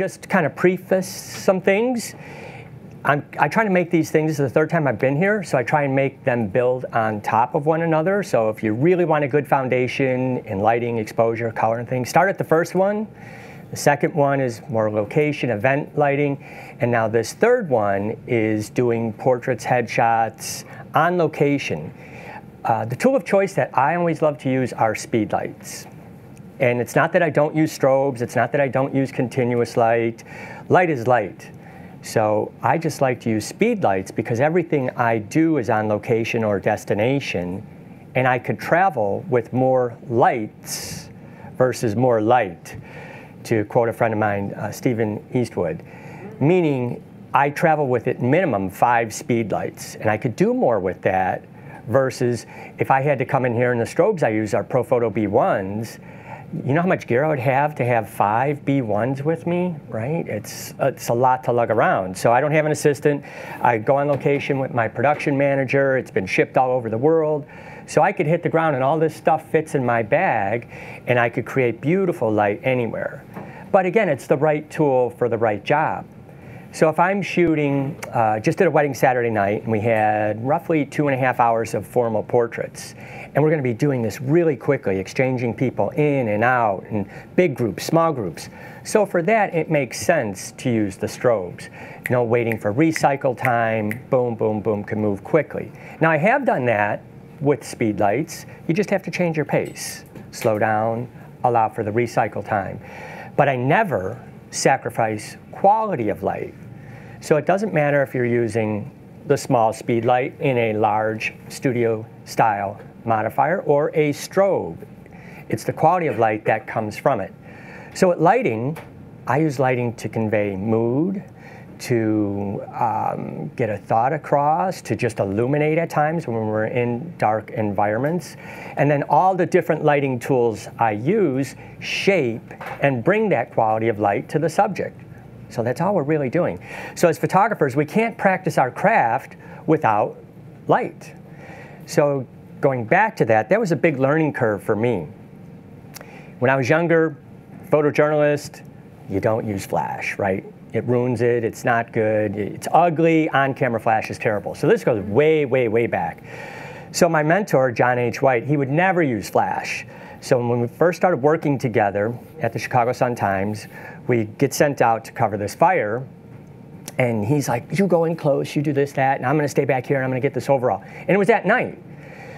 just kind of preface some things. I'm, I try to make these things, this is the third time I've been here, so I try and make them build on top of one another. So if you really want a good foundation in lighting, exposure, color, and things, start at the first one. The second one is more location, event lighting. And now this third one is doing portraits, headshots on location. Uh, the tool of choice that I always love to use are speed lights. And it's not that I don't use strobes, it's not that I don't use continuous light. Light is light. So I just like to use speed lights because everything I do is on location or destination, and I could travel with more lights versus more light, to quote a friend of mine, uh, Stephen Eastwood. Meaning, I travel with at minimum five speed lights, and I could do more with that versus if I had to come in here and the strobes I use are Profoto B1s, you know how much gear I would have to have five B1s with me, right? It's, it's a lot to lug around. So I don't have an assistant. I go on location with my production manager. It's been shipped all over the world. So I could hit the ground and all this stuff fits in my bag and I could create beautiful light anywhere. But again, it's the right tool for the right job. So if I'm shooting, uh, just did a wedding Saturday night, and we had roughly two and a half hours of formal portraits. And we're going to be doing this really quickly, exchanging people in and out, in big groups, small groups. So for that, it makes sense to use the strobes. No waiting for recycle time, boom, boom, boom, can move quickly. Now I have done that with speed lights. You just have to change your pace. Slow down, allow for the recycle time. But I never sacrifice quality of light. So it doesn't matter if you're using the small speed light in a large studio style modifier or a strobe. It's the quality of light that comes from it. So at lighting, I use lighting to convey mood, to um, get a thought across, to just illuminate at times when we're in dark environments. And then all the different lighting tools I use shape and bring that quality of light to the subject. So that's all we're really doing. So as photographers, we can't practice our craft without light. So going back to that, that was a big learning curve for me. When I was younger, photojournalist, you don't use flash, right? It ruins it, it's not good, it's ugly, on-camera flash is terrible. So this goes way, way, way back. So my mentor, John H. White, he would never use flash. So when we first started working together at the Chicago Sun-Times, we get sent out to cover this fire, and he's like, you go in close, you do this, that, and I'm gonna stay back here and I'm gonna get this overall. And it was at night.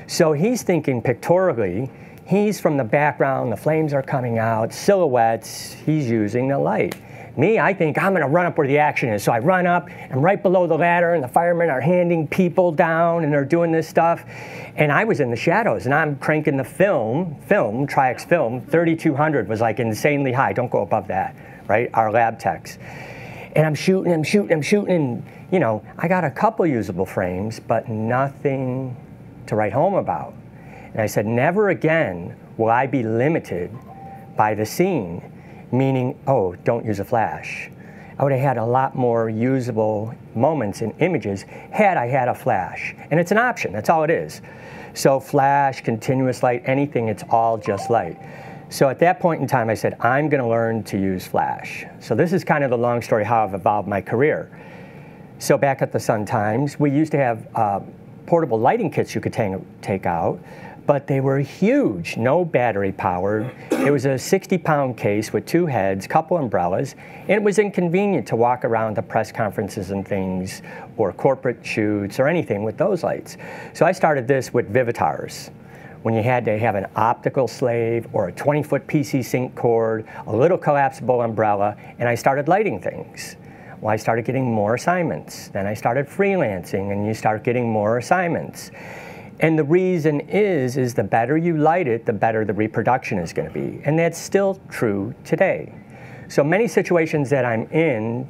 So he's thinking pictorially, he's from the background, the flames are coming out, silhouettes, he's using the light. Me, I think I'm gonna run up where the action is. So I run up, and right below the ladder, and the firemen are handing people down, and they're doing this stuff. And I was in the shadows, and I'm cranking the film, film, Tri-X film, 3200 was like insanely high. Don't go above that, right? Our lab techs. And I'm shooting, I'm shooting, I'm shooting, and you know, I got a couple usable frames, but nothing to write home about. And I said, never again will I be limited by the scene, meaning, oh, don't use a flash. I would have had a lot more usable moments and images had I had a flash. And it's an option, that's all it is. So flash, continuous light, anything, it's all just light. So at that point in time, I said, I'm gonna learn to use flash. So this is kind of the long story how I've evolved my career. So back at the Sun Times, we used to have uh, portable lighting kits you could take out, but they were huge, no battery powered. It was a 60 pound case with two heads, couple umbrellas, and it was inconvenient to walk around to press conferences and things, or corporate shoots, or anything with those lights. So I started this with Vivitars when you had to have an optical slave or a 20 foot PC sync cord, a little collapsible umbrella, and I started lighting things. Well, I started getting more assignments. Then I started freelancing and you start getting more assignments. And the reason is, is the better you light it, the better the reproduction is going to be. And that's still true today. So many situations that I'm in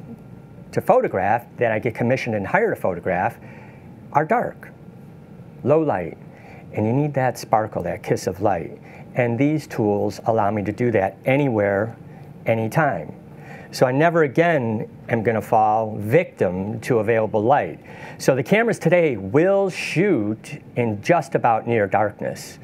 to photograph, that I get commissioned and hired to photograph, are dark, low light. And you need that sparkle, that kiss of light. And these tools allow me to do that anywhere, anytime. So I never again am going to fall victim to available light. So the cameras today will shoot in just about near darkness.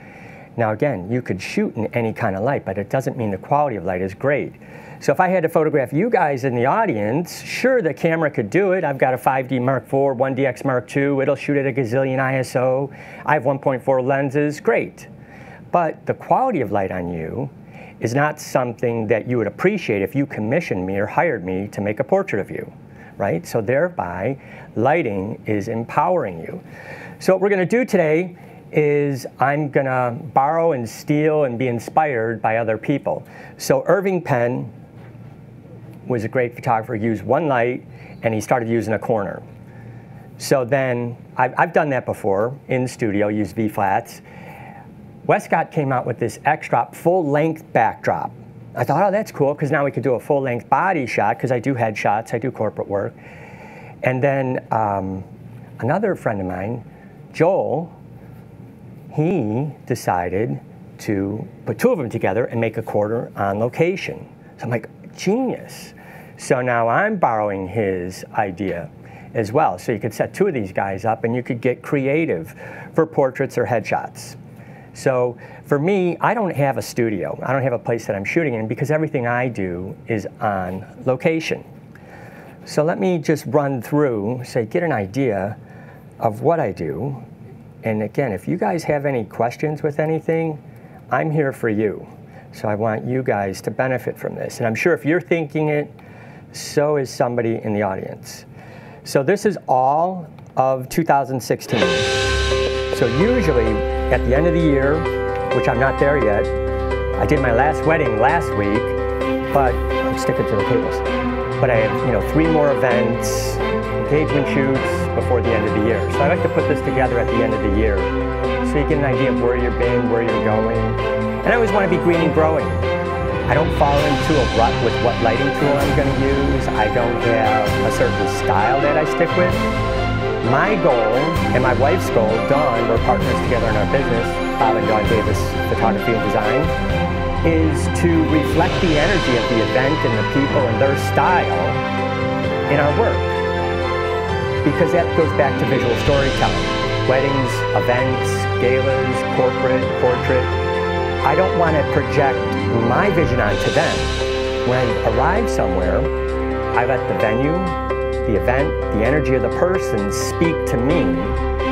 Now again, you could shoot in any kind of light, but it doesn't mean the quality of light is great. So if I had to photograph you guys in the audience, sure, the camera could do it. I've got a 5D Mark IV, 1DX Mark II. It'll shoot at a gazillion ISO. I have 1.4 lenses, great. But the quality of light on you is not something that you would appreciate if you commissioned me or hired me to make a portrait of you, right? So thereby, lighting is empowering you. So what we're gonna do today is I'm gonna borrow and steal and be inspired by other people. So Irving Penn was a great photographer, he used one light and he started using a corner. So then, I've, I've done that before in studio, used V-flats. Westcott came out with this X-Drop full-length backdrop. I thought, oh, that's cool, because now we could do a full-length body shot, because I do headshots, I do corporate work. And then um, another friend of mine, Joel, he decided to put two of them together and make a quarter on location. So I'm like, genius. So now I'm borrowing his idea as well. So you could set two of these guys up and you could get creative for portraits or headshots. So for me, I don't have a studio. I don't have a place that I'm shooting in because everything I do is on location. So let me just run through, say, get an idea of what I do and again, if you guys have any questions with anything, I'm here for you. So I want you guys to benefit from this. And I'm sure if you're thinking it, so is somebody in the audience. So this is all of 2016. So usually at the end of the year, which I'm not there yet, I did my last wedding last week, but I'm sticking to the tables. But I have, you know, three more events, engagement shoots, before the end of the year. So I like to put this together at the end of the year so you get an idea of where you've been, where you're going. And I always want to be green and growing. I don't fall into a rut with what lighting tool I'm going to use. I don't have a certain style that I stick with. My goal and my wife's goal, Dawn, we're partners together in our business, Bob and Dawn Davis Photography and Design, is to reflect the energy of the event and the people and their style in our work because that goes back to visual storytelling. Weddings, events, galas, corporate, portrait. I don't want to project my vision onto them. When I arrive somewhere, I let the venue, the event, the energy of the person speak to me.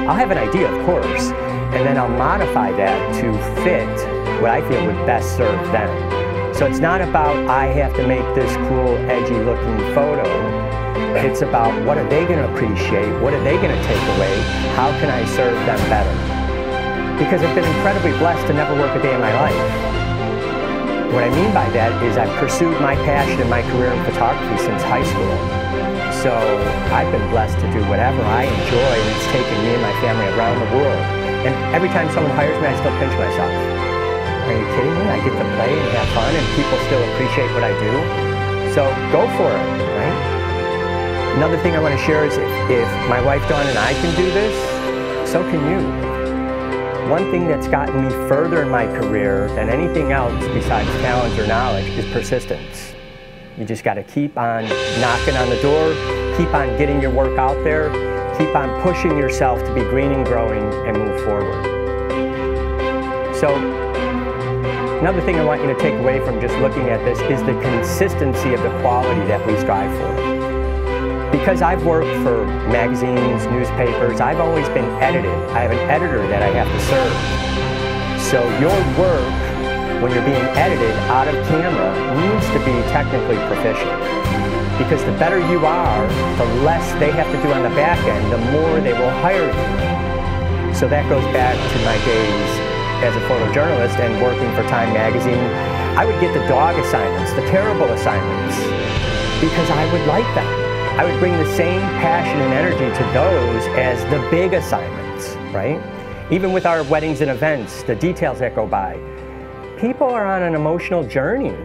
I'll have an idea, of course, and then I'll modify that to fit what I feel would best serve them. So it's not about I have to make this cool, edgy looking photo. It's about what are they going to appreciate? What are they going to take away? How can I serve them better? Because I've been incredibly blessed to never work a day in my life. What I mean by that is I've pursued my passion and my career in photography since high school. So I've been blessed to do whatever I enjoy and it's taken me and my family around the world. And every time someone hires me, I still pinch myself. Are you kidding me? I get to play and have fun and people still appreciate what I do. So go for it, right? Another thing I want to share is if, if my wife Dawn and I can do this, so can you. One thing that's gotten me further in my career than anything else besides talent or knowledge is persistence. You just got to keep on knocking on the door, keep on getting your work out there, keep on pushing yourself to be green and growing and move forward. So another thing I want you to take away from just looking at this is the consistency of the quality that we strive for. Because I've worked for magazines, newspapers, I've always been edited. I have an editor that I have to serve. So your work, when you're being edited out of camera, needs to be technically proficient. Because the better you are, the less they have to do on the back end, the more they will hire you. So that goes back to my days as a photojournalist and working for Time Magazine. I would get the dog assignments, the terrible assignments, because I would like them. I would bring the same passion and energy to those as the big assignments, right? Even with our weddings and events, the details that go by. People are on an emotional journey.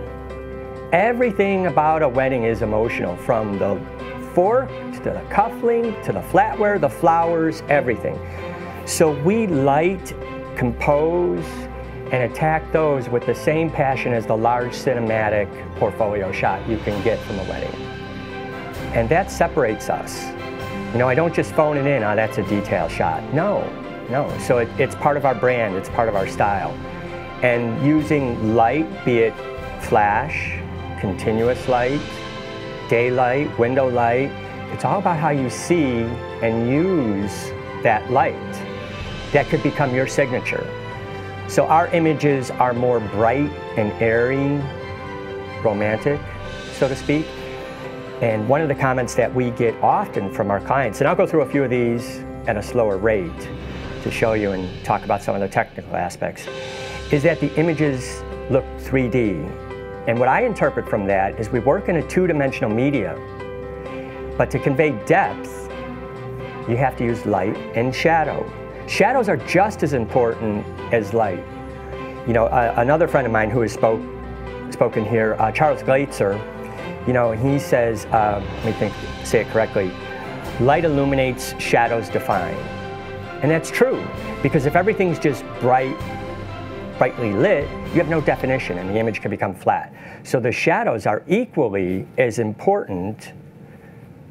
Everything about a wedding is emotional, from the fork to the cuffling to the flatware, the flowers, everything. So we light, compose, and attack those with the same passion as the large cinematic portfolio shot you can get from a wedding. And that separates us. You know, I don't just phone it in, oh, that's a detail shot. No, no. So it, it's part of our brand, it's part of our style. And using light, be it flash, continuous light, daylight, window light, it's all about how you see and use that light. That could become your signature. So our images are more bright and airy, romantic, so to speak. And one of the comments that we get often from our clients, and I'll go through a few of these at a slower rate to show you and talk about some of the technical aspects, is that the images look 3D. And what I interpret from that is we work in a two-dimensional media, but to convey depth, you have to use light and shadow. Shadows are just as important as light. You know, uh, another friend of mine who has spoke, spoken here, uh, Charles Glatzer, you know, he says, uh, let me think, say it correctly, light illuminates, shadows define. And that's true, because if everything's just bright, brightly lit, you have no definition and the image can become flat. So the shadows are equally as important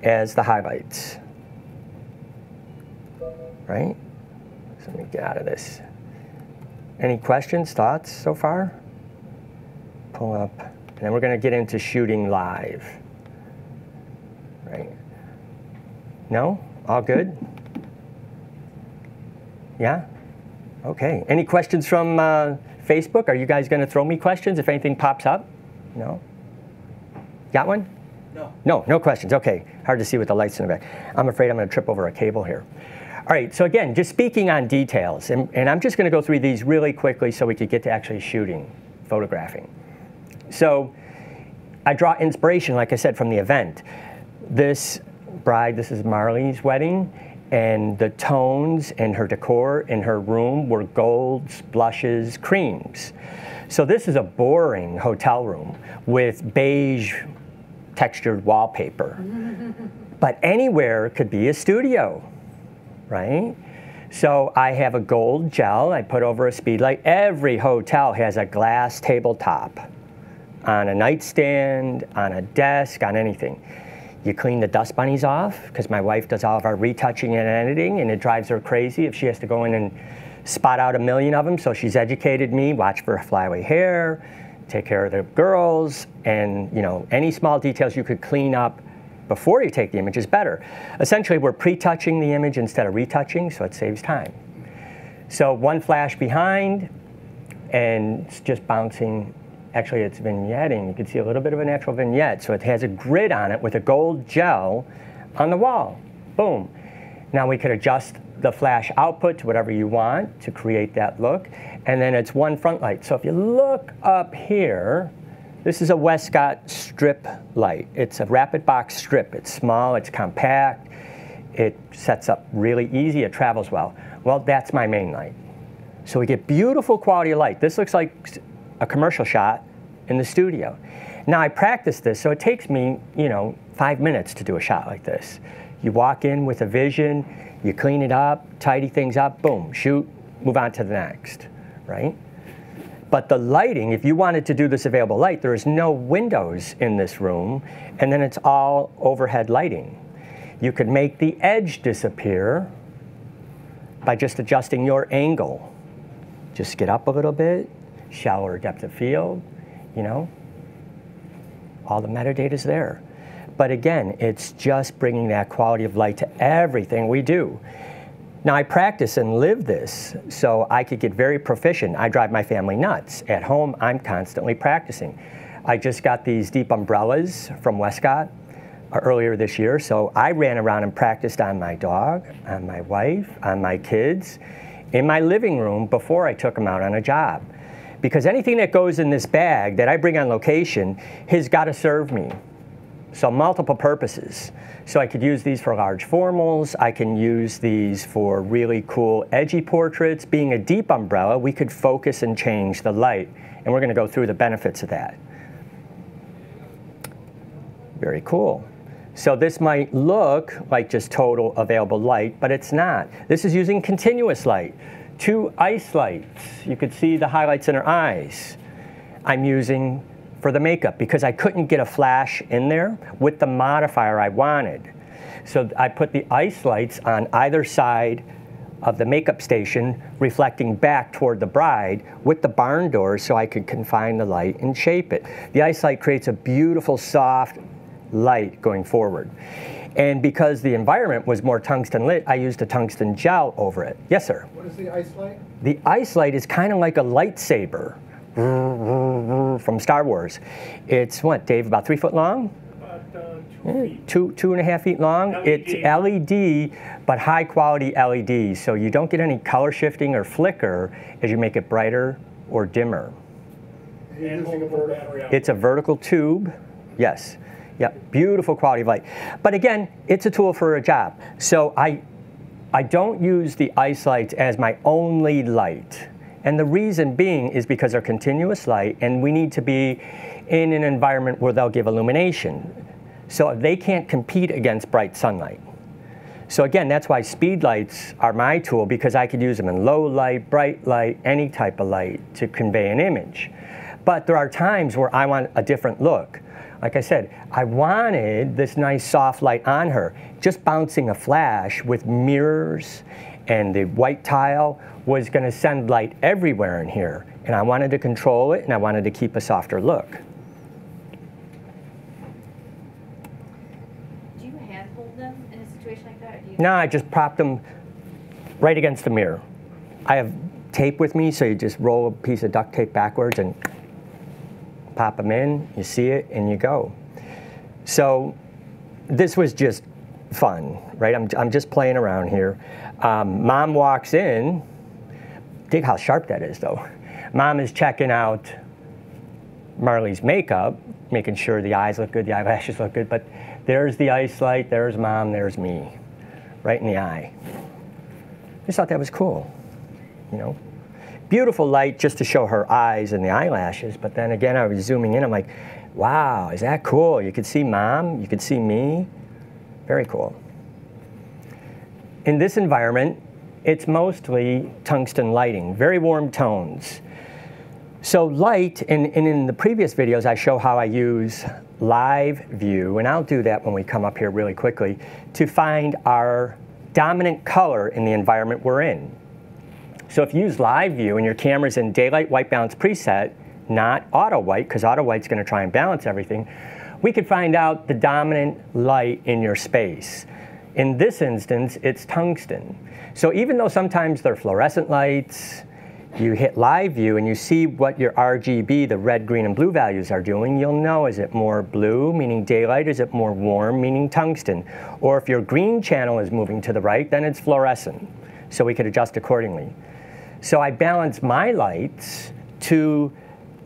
as the highlights. Right? So let me get out of this. Any questions, thoughts so far? Pull up. And then we're going to get into shooting live. Right? No? All good? Yeah? Okay. Any questions from uh, Facebook? Are you guys going to throw me questions if anything pops up? No? Got one? No. No, no questions. Okay. Hard to see with the lights in the back. I'm afraid I'm going to trip over a cable here. All right, so again, just speaking on details, and, and I'm just going to go through these really quickly so we could get to actually shooting, photographing. So I draw inspiration, like I said, from the event. This bride, this is Marley's wedding, and the tones and her decor in her room were golds, blushes, creams. So this is a boring hotel room with beige textured wallpaper. but anywhere could be a studio right? So I have a gold gel I put over a speedlight. Every hotel has a glass tabletop on a nightstand, on a desk, on anything. You clean the dust bunnies off because my wife does all of our retouching and editing and it drives her crazy if she has to go in and spot out a million of them. So she's educated me, watch for flyaway hair, take care of the girls, and you know any small details you could clean up before you take the image is better. Essentially, we're pre-touching the image instead of retouching, so it saves time. So one flash behind, and it's just bouncing. Actually, it's vignetting. You can see a little bit of a natural vignette. So it has a grid on it with a gold gel on the wall. Boom. Now we could adjust the flash output to whatever you want to create that look. And then it's one front light. So if you look up here, this is a Westcott strip light. It's a rapid box strip. It's small, it's compact, it sets up really easy, it travels well. Well, that's my main light. So we get beautiful quality of light. This looks like a commercial shot in the studio. Now I practice this, so it takes me, you know, five minutes to do a shot like this. You walk in with a vision, you clean it up, tidy things up, boom, shoot, move on to the next, right? But the lighting, if you wanted to do this available light, there is no windows in this room, and then it's all overhead lighting. You could make the edge disappear by just adjusting your angle. Just get up a little bit, shallower depth of field, you know. All the metadata is there. But again, it's just bringing that quality of light to everything we do. Now, I practice and live this so I could get very proficient. I drive my family nuts. At home, I'm constantly practicing. I just got these deep umbrellas from Westcott uh, earlier this year, so I ran around and practiced on my dog, on my wife, on my kids, in my living room before I took them out on a job. Because anything that goes in this bag that I bring on location has got to serve me. So multiple purposes. So I could use these for large formals. I can use these for really cool edgy portraits. Being a deep umbrella, we could focus and change the light. And we're going to go through the benefits of that. Very cool. So this might look like just total available light, but it's not. This is using continuous light. Two ice lights. You could see the highlights in her eyes. I'm using for the makeup because I couldn't get a flash in there with the modifier I wanted. So I put the ice lights on either side of the makeup station reflecting back toward the bride with the barn doors so I could confine the light and shape it. The ice light creates a beautiful soft light going forward. And because the environment was more tungsten lit, I used a tungsten gel over it. Yes, sir? What is the ice light? The ice light is kind of like a lightsaber from Star Wars. It's what, Dave, about three foot long? Uh, eh, two two and a half feet long. LED. It's LED, but high quality LED, so you don't get any color shifting or flicker as you make it brighter or dimmer. It's a vertical tube, yes. Yeah, beautiful quality of light. But again, it's a tool for a job. So I, I don't use the ice lights as my only light. And the reason being is because they're continuous light and we need to be in an environment where they'll give illumination. So they can't compete against bright sunlight. So again, that's why speed lights are my tool because I could use them in low light, bright light, any type of light to convey an image. But there are times where I want a different look. Like I said, I wanted this nice soft light on her. Just bouncing a flash with mirrors and the white tile was going to send light everywhere in here. And I wanted to control it and I wanted to keep a softer look. Do you hand hold them in a situation like that? no, I just propped them right against the mirror. I have tape with me, so you just roll a piece of duct tape backwards and pop them in, you see it, and you go. So this was just fun, right? I'm, I'm just playing around here. Um, mom walks in. Dig how sharp that is, though. Mom is checking out Marley's makeup, making sure the eyes look good, the eyelashes look good, but there's the ice light, there's mom, there's me right in the eye. I just thought that was cool, you know. Beautiful light just to show her eyes and the eyelashes, but then again, I was zooming in, I'm like, wow, is that cool? You could see mom, you could see me. Very cool. In this environment, it's mostly tungsten lighting, very warm tones. So light, and, and, in the previous videos I show how I use live view, and I'll do that when we come up here really quickly, to find our dominant color in the environment we're in. So if you use live view and your camera's in daylight white balance preset, not auto white, because auto white's gonna try and balance everything, we could find out the dominant light in your space. In this instance, it's tungsten. So even though sometimes they're fluorescent lights, you hit live view and you see what your RGB, the red, green, and blue values are doing, you'll know is it more blue, meaning daylight, is it more warm, meaning tungsten? Or if your green channel is moving to the right, then it's fluorescent. So we could adjust accordingly. So I balance my lights to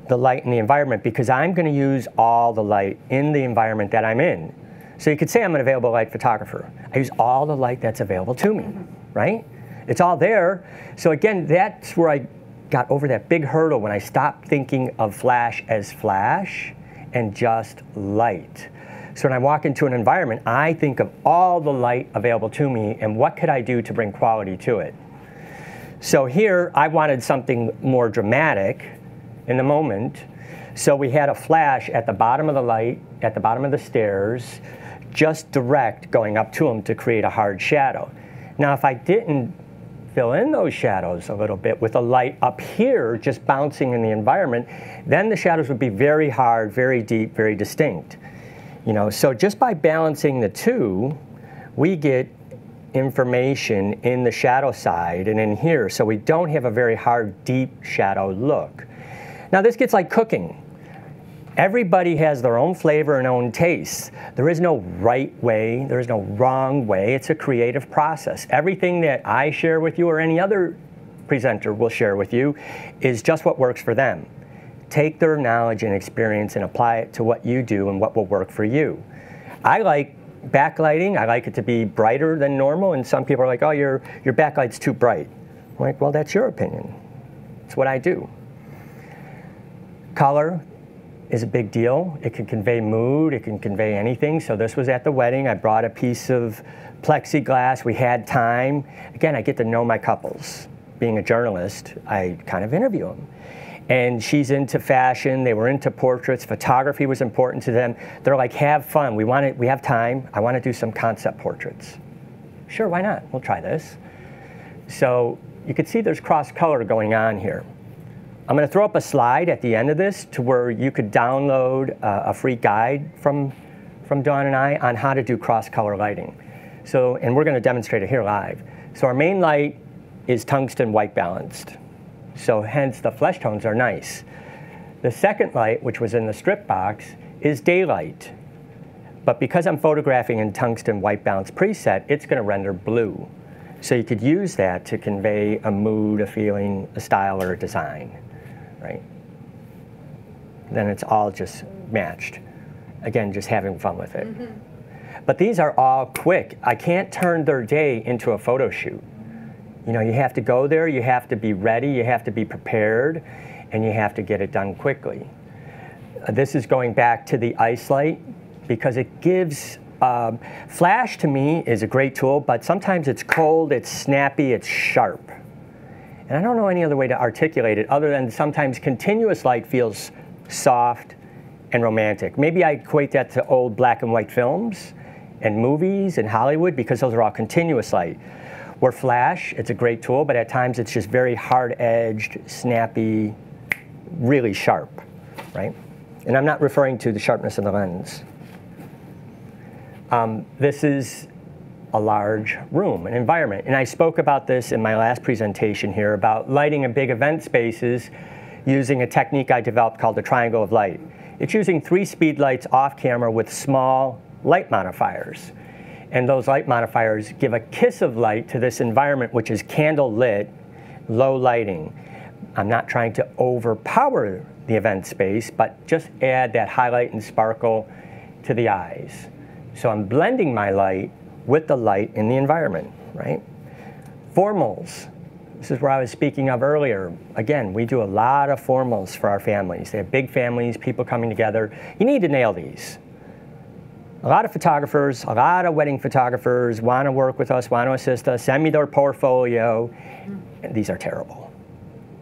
the light in the environment because I'm going to use all the light in the environment that I'm in. So you could say I'm an available light photographer. I use all the light that's available to me, mm-hmm. right? It's all there. So again, that's where I got over that big hurdle when I stopped thinking of flash as flash and just light. So when I walk into an environment, I think of all the light available to me and what could I do to bring quality to it. So here, I wanted something more dramatic in the moment. So we had a flash at the bottom of the light, at the bottom of the stairs, just direct going up to them to create a hard shadow. Now, if I didn't fill in those shadows a little bit with a light up here just bouncing in the environment, then the shadows would be very hard, very deep, very distinct. You know, so just by balancing the two, we get information in the shadow side and in here, so we don't have a very hard, deep shadow look. Now this gets like cooking. Everybody has their own flavor and own taste. There is no right way, there is no wrong way. It's a creative process. Everything that I share with you or any other presenter will share with you is just what works for them. Take their knowledge and experience and apply it to what you do and what will work for you. I like backlighting. I like it to be brighter than normal, and some people are like, oh, your, your backlight's too bright. I'm like, well, that's your opinion. It's what I do. Color, is a big deal. It can convey mood, it can convey anything. So this was at the wedding. I brought a piece of plexiglass. We had time. Again, I get to know my couples. Being a journalist, I kind of interview them. And she's into fashion. They were into portraits. Photography was important to them. They're like, have fun. We want it. We have time. I want to do some concept portraits. Sure, why not? We'll try this. So you can see there's cross color going on here. I'm going to throw up a slide at the end of this to where you could download uh, a free guide from, from Dawn and I on how to do cross color lighting. So, and we're going to demonstrate it here live. So our main light is tungsten white balanced. So hence the flesh tones are nice. The second light, which was in the strip box, is daylight. But because I'm photographing in tungsten white balance preset, it's going to render blue. So you could use that to convey a mood, a feeling, a style, or a design, right? Then it's all just matched. Again, just having fun with it. Mm -hmm. But these are all quick. I can't turn their day into a photo shoot. You know, you have to go there, you have to be ready, you have to be prepared, and you have to get it done quickly. Uh, this is going back to the ice light because it gives um, flash to me is a great tool, but sometimes it's cold, it's snappy, it's sharp. And I don't know any other way to articulate it other than sometimes continuous light feels soft and romantic. Maybe I equate that to old black and white films and movies and Hollywood because those are all continuous light. Where flash, it's a great tool, but at times it's just very hard-edged, snappy, really sharp, right? And I'm not referring to the sharpness of the lens. Um, this is a large room, an environment. And I spoke about this in my last presentation here about lighting in big event spaces using a technique I developed called the triangle of light. It's using three speed lights off camera with small light modifiers. And those light modifiers give a kiss of light to this environment, which is candle lit, low lighting. I'm not trying to overpower the event space, but just add that highlight and sparkle to the eyes. So I'm blending my light with the light in the environment, right? Formals. This is where I was speaking of earlier. Again, we do a lot of formals for our families. They have big families, people coming together. You need to nail these. A lot of photographers, a lot of wedding photographers want to work with us, want to assist us, send me their portfolio. These are terrible.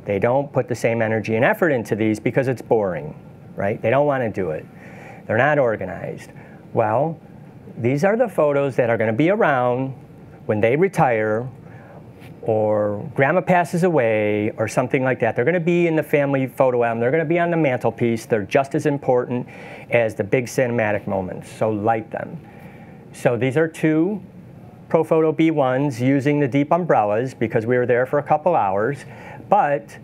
They don't put the same energy and effort into these because it's boring, right? They don't want to do it. They're not organized. Well, these are the photos that are going to be around when they retire or grandma passes away or something like that. They're going to be in the family photo album. They're going to be on the mantelpiece. They're just as important as the big cinematic moments, so light them. So these are two Profoto B1s using the deep umbrellas because we were there for a couple hours. But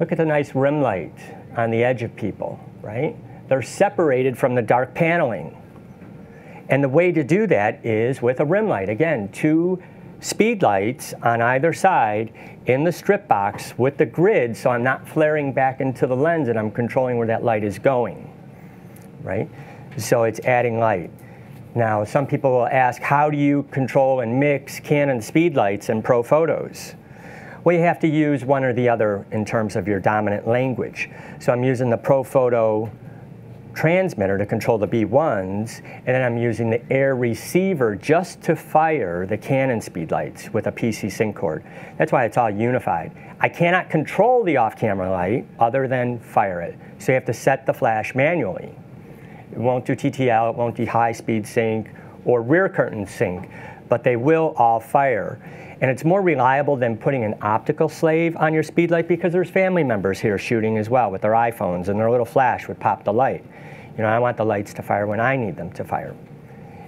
look at the nice rim light on the edge of people, right? They're separated from the dark paneling. And the way to do that is with a rim light. Again, two speed lights on either side in the strip box with the grid so I'm not flaring back into the lens and I'm controlling where that light is going, right? So it's adding light. Now, some people will ask, how do you control and mix Canon speed lights and Profotos? Well, you have to use one or the other in terms of your dominant language. So I'm using the Profoto transmitter to control the B1s, and then I'm using the air receiver just to fire the Canon speedlights with a PC sync cord. That's why it's all unified. I cannot control the off-camera light other than fire it. So you have to set the flash manually. It won't do TTL, it won't do high-speed sync or rear curtain sync, but they will all fire. And it's more reliable than putting an optical slave on your speedlight because there's family members here shooting as well with their iPhones and their little flash would pop the light. You know, I want the lights to fire when I need them to fire.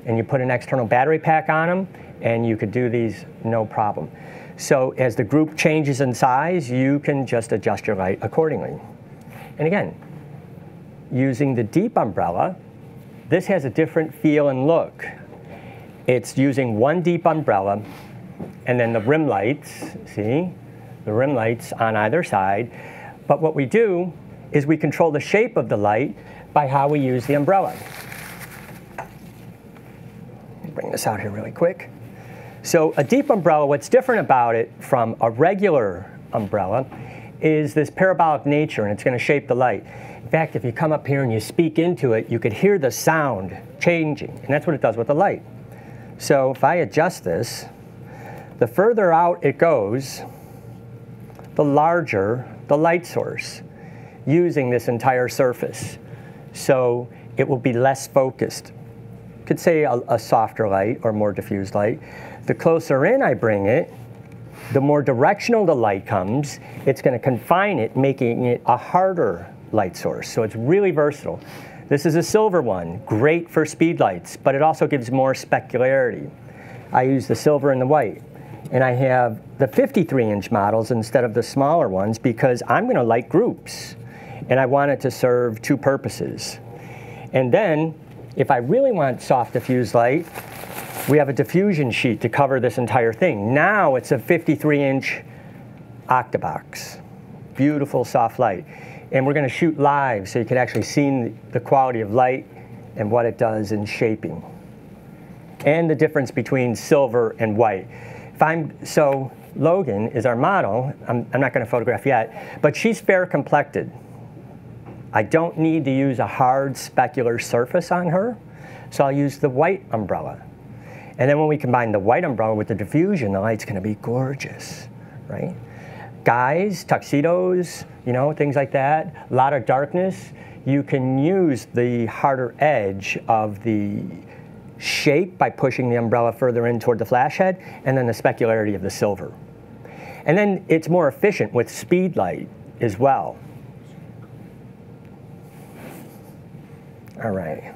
And you put an external battery pack on them, and you could do these no problem. So as the group changes in size, you can just adjust your light accordingly. And again, using the deep umbrella, this has a different feel and look. It's using one deep umbrella and then the rim lights, see, the rim lights on either side. But what we do is we control the shape of the light by how we use the umbrella. Bring this out here really quick. So a deep umbrella, what's different about it from a regular umbrella is this parabolic nature and it's going to shape the light. In fact, if you come up here and you speak into it, you could hear the sound changing, and that's what it does with the light. So if I adjust this, the further out it goes, the larger the light source using this entire surface so it will be less focused. Could say a, a softer light or more diffused light. The closer in I bring it, the more directional the light comes, it's going to confine it, making it a harder light source. So it's really versatile. This is a silver one, great for speed lights, but it also gives more specularity. I use the silver and the white. And I have the 53 inch models instead of the smaller ones because I'm going to light groups. And I want it to serve two purposes. And then, if I really want soft diffuse light, we have a diffusion sheet to cover this entire thing. Now it's a 53 inch octabox. Beautiful soft light. And we're going to shoot live so you can actually see the quality of light and what it does in shaping. And the difference between silver and white. If I'm, so Logan is our model. I'm, I'm not going to photograph yet, but she's fair complected. I don't need to use a hard specular surface on her, so I'll use the white umbrella. And then when we combine the white umbrella with the diffusion, the light's gonna be gorgeous, right? Guys, tuxedos, you know, things like that, a lot of darkness, you can use the harder edge of the shape by pushing the umbrella further in toward the flash head, and then the specularity of the silver. And then it's more efficient with speed light as well. All right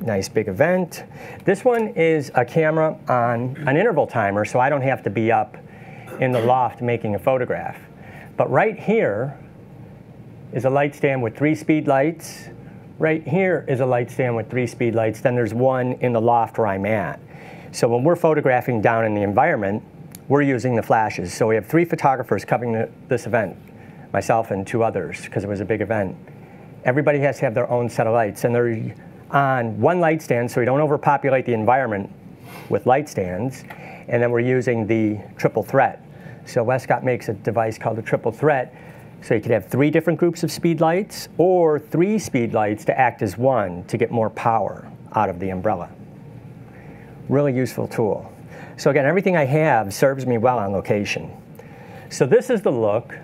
nice big event. This one is a camera on an interval timer, so I don't have to be up in the loft making a photograph. But right here is a light stand with three speed lights. Right here is a light stand with three speed lights. Then there's one in the loft where I'm at. So when we're photographing down in the environment, we're using the flashes. So we have three photographers covering the, this event, myself and two others, because it was a big event. Everybody has to have their own set of lights, and they're on one light stand so we don't overpopulate the environment with light stands. And then we're using the triple threat. So Westcott makes a device called the triple threat. So you could have three different groups of speed lights or three speed lights to act as one to get more power out of the umbrella. Really useful tool. So again, everything I have serves me well on location. So this is the look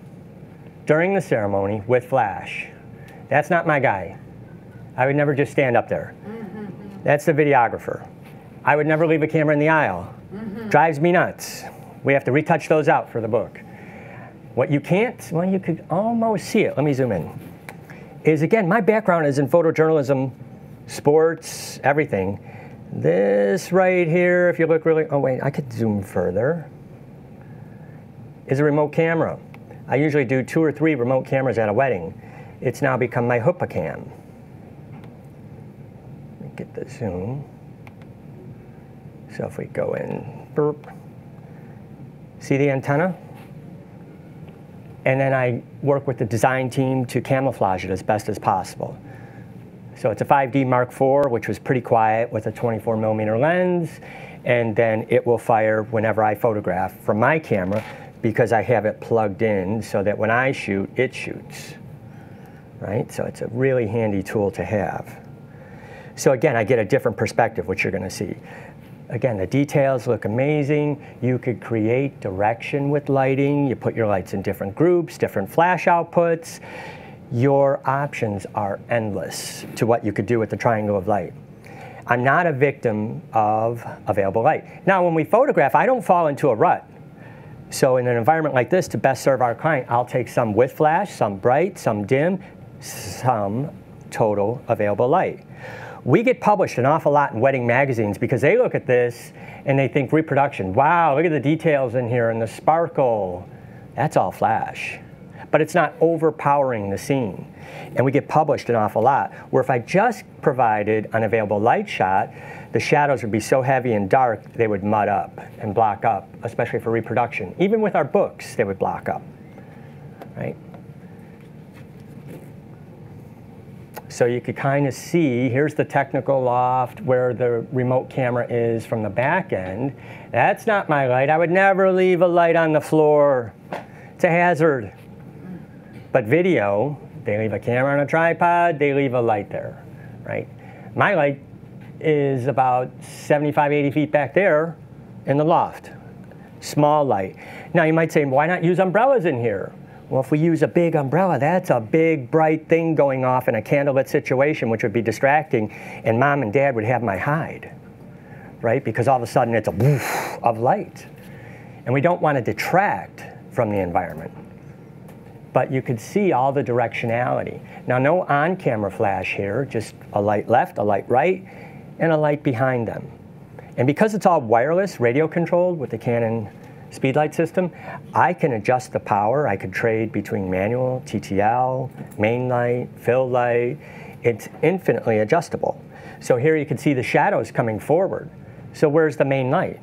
during the ceremony with flash. That's not my guy. I would never just stand up there. That's the videographer. I would never leave a camera in the aisle. Drives me nuts. We have to retouch those out for the book. What you can't, well, you could almost see it. Let me zoom in. Is again, my background is in photojournalism, sports, everything. This right here, if you look really, oh wait, I could zoom further, is a remote camera. I usually do two or three remote cameras at a wedding. It's now become my hoopacam get the zoom. So if we go in, burp, see the antenna? And then I work with the design team to camouflage it as best as possible. So it's a 5D Mark IV, which was pretty quiet with a 24 millimeter lens. And then it will fire whenever I photograph from my camera because I have it plugged in so that when I shoot, it shoots. Right? So it's a really handy tool to have. So again, I get a different perspective, which you're going to see. Again, the details look amazing. You could create direction with lighting. You put your lights in different groups, different flash outputs. Your options are endless to what you could do with the triangle of light. I'm not a victim of available light. Now, when we photograph, I don't fall into a rut. So in an environment like this, to best serve our client, I'll take some with flash, some bright, some dim, some total available light we get published an awful lot in wedding magazines because they look at this and they think reproduction. Wow, look at the details in here and the sparkle. That's all flash. But it's not overpowering the scene. And we get published an awful lot. Where if I just provided an available light shot, the shadows would be so heavy and dark they would mud up and block up, especially for reproduction. Even with our books, they would block up. Right? So you could kind of see, here's the technical loft where the remote camera is from the back end. That's not my light. I would never leave a light on the floor. It's a hazard. But video, they leave a camera on a tripod, they leave a light there, right? My light is about 75, 80 feet back there in the loft. Small light. Now you might say, why not use umbrellas in here? Well, if we use a big umbrella, that's a big bright thing going off in a candlelit situation, which would be distracting, and mom and dad would have my hide, right? Because all of a sudden it's a woof of light. And we don't want to detract from the environment. But you could see all the directionality. Now, no on-camera flash here, just a light left, a light right, and a light behind them. And because it's all wireless, radio controlled with the Canon speedlight system, I can adjust the power. I could trade between manual, TTL, main light, fill light. It's infinitely adjustable. So here you can see the shadows coming forward. So where's the main light?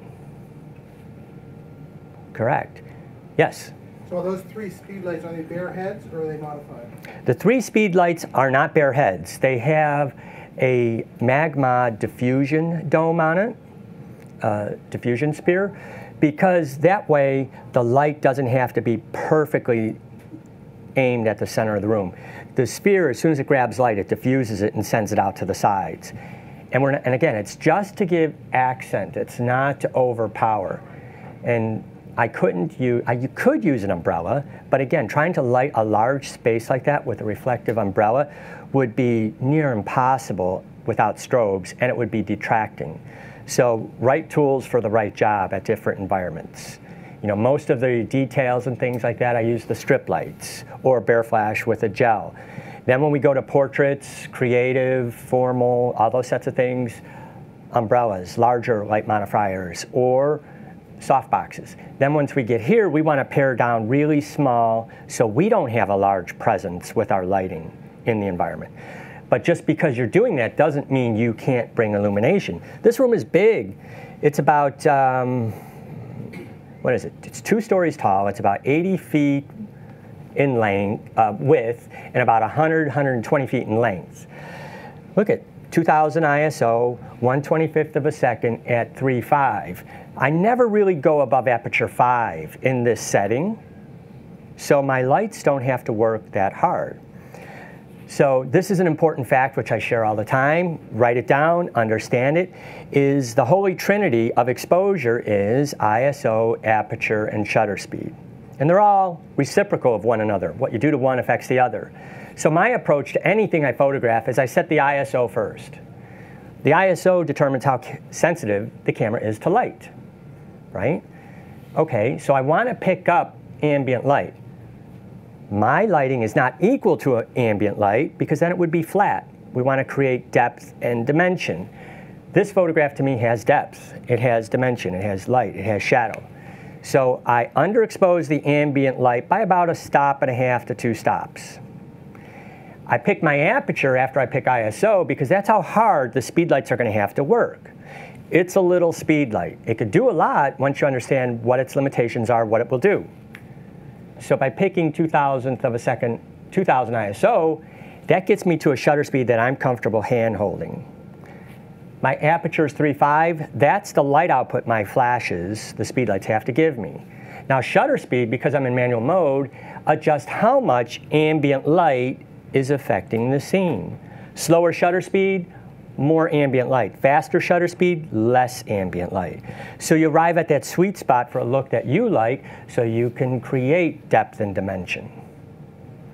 Correct. Yes? So are those three speed lights, are they bare heads or are they modified? The three speed lights are not bare heads. They have a MagMod diffusion dome on it, uh, diffusion sphere, because that way the light doesn't have to be perfectly aimed at the center of the room. The sphere, as soon as it grabs light, it diffuses it and sends it out to the sides. And, we're not, and again, it's just to give accent. It's not to overpower. And I couldn't use, I, you could use an umbrella, but again, trying to light a large space like that with a reflective umbrella would be near impossible without strobes, and it would be detracting. So right tools for the right job at different environments. You know, most of the details and things like that, I use the strip lights or bare flash with a gel. Then when we go to portraits, creative, formal, all those sets of things, umbrellas, larger light modifiers, or soft boxes. Then once we get here, we want to pare down really small so we don't have a large presence with our lighting in the environment. But just because you're doing that doesn't mean you can't bring illumination. This room is big. It's about, um, what is it? It's two stories tall. It's about 80 feet in length, uh, width, and about 100, 120 feet in length. Look at 2000 ISO, 125th of a second at 3.5. I never really go above aperture 5 in this setting, so my lights don't have to work that hard. So this is an important fact which I share all the time. Write it down, understand it. Is the holy trinity of exposure is ISO, aperture, and shutter speed. And they're all reciprocal of one another. What you do to one affects the other. So my approach to anything I photograph is I set the ISO first. The ISO determines how sensitive the camera is to light, right? Okay, so I want to pick up ambient light. My lighting is not equal to ambient light because then it would be flat. We want to create depth and dimension. This photograph to me has depth, it has dimension, it has light, it has shadow. So I underexpose the ambient light by about a stop and a half to two stops. I pick my aperture after I pick ISO because that's how hard the speed lights are going to have to work. It's a little speed light. It could do a lot once you understand what its limitations are, what it will do. So by picking 2,000th of a second, 2,000 ISO, that gets me to a shutter speed that I'm comfortable hand holding. My aperture is 3.5. That's the light output my flashes, the speed lights have to give me. Now shutter speed, because I'm in manual mode, adjust how much ambient light is affecting the scene. Slower shutter speed, more ambient light. Faster shutter speed, less ambient light. So you arrive at that sweet spot for a look that you like so you can create depth and dimension.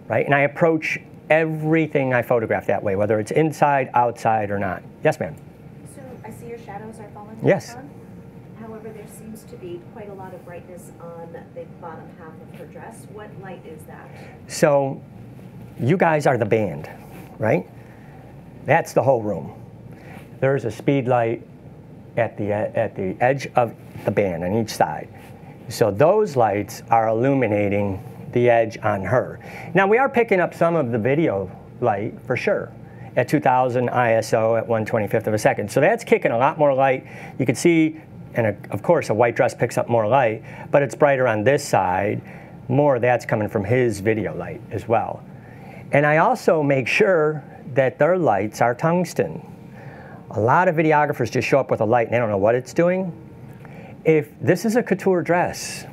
Right? And I approach everything I photograph that way, whether it's inside, outside, or not. Yes, ma'am. So I see your shadows are falling Yes. on. However, there seems to be quite a lot of brightness on the bottom half of her dress. What light is that? So you guys are the band, right? That's the whole room. There's a speed light at the, at the edge of the band on each side. So those lights are illuminating the edge on her. Now we are picking up some of the video light for sure at 2000 ISO at 125th of a second. So that's kicking a lot more light. You can see, and a, of course a white dress picks up more light, but it's brighter on this side. More of that's coming from his video light as well. And I also make sure that their lights are tungsten. A lot of videographers just show up with a light and they don't know what it's doing. If this is a couture dress,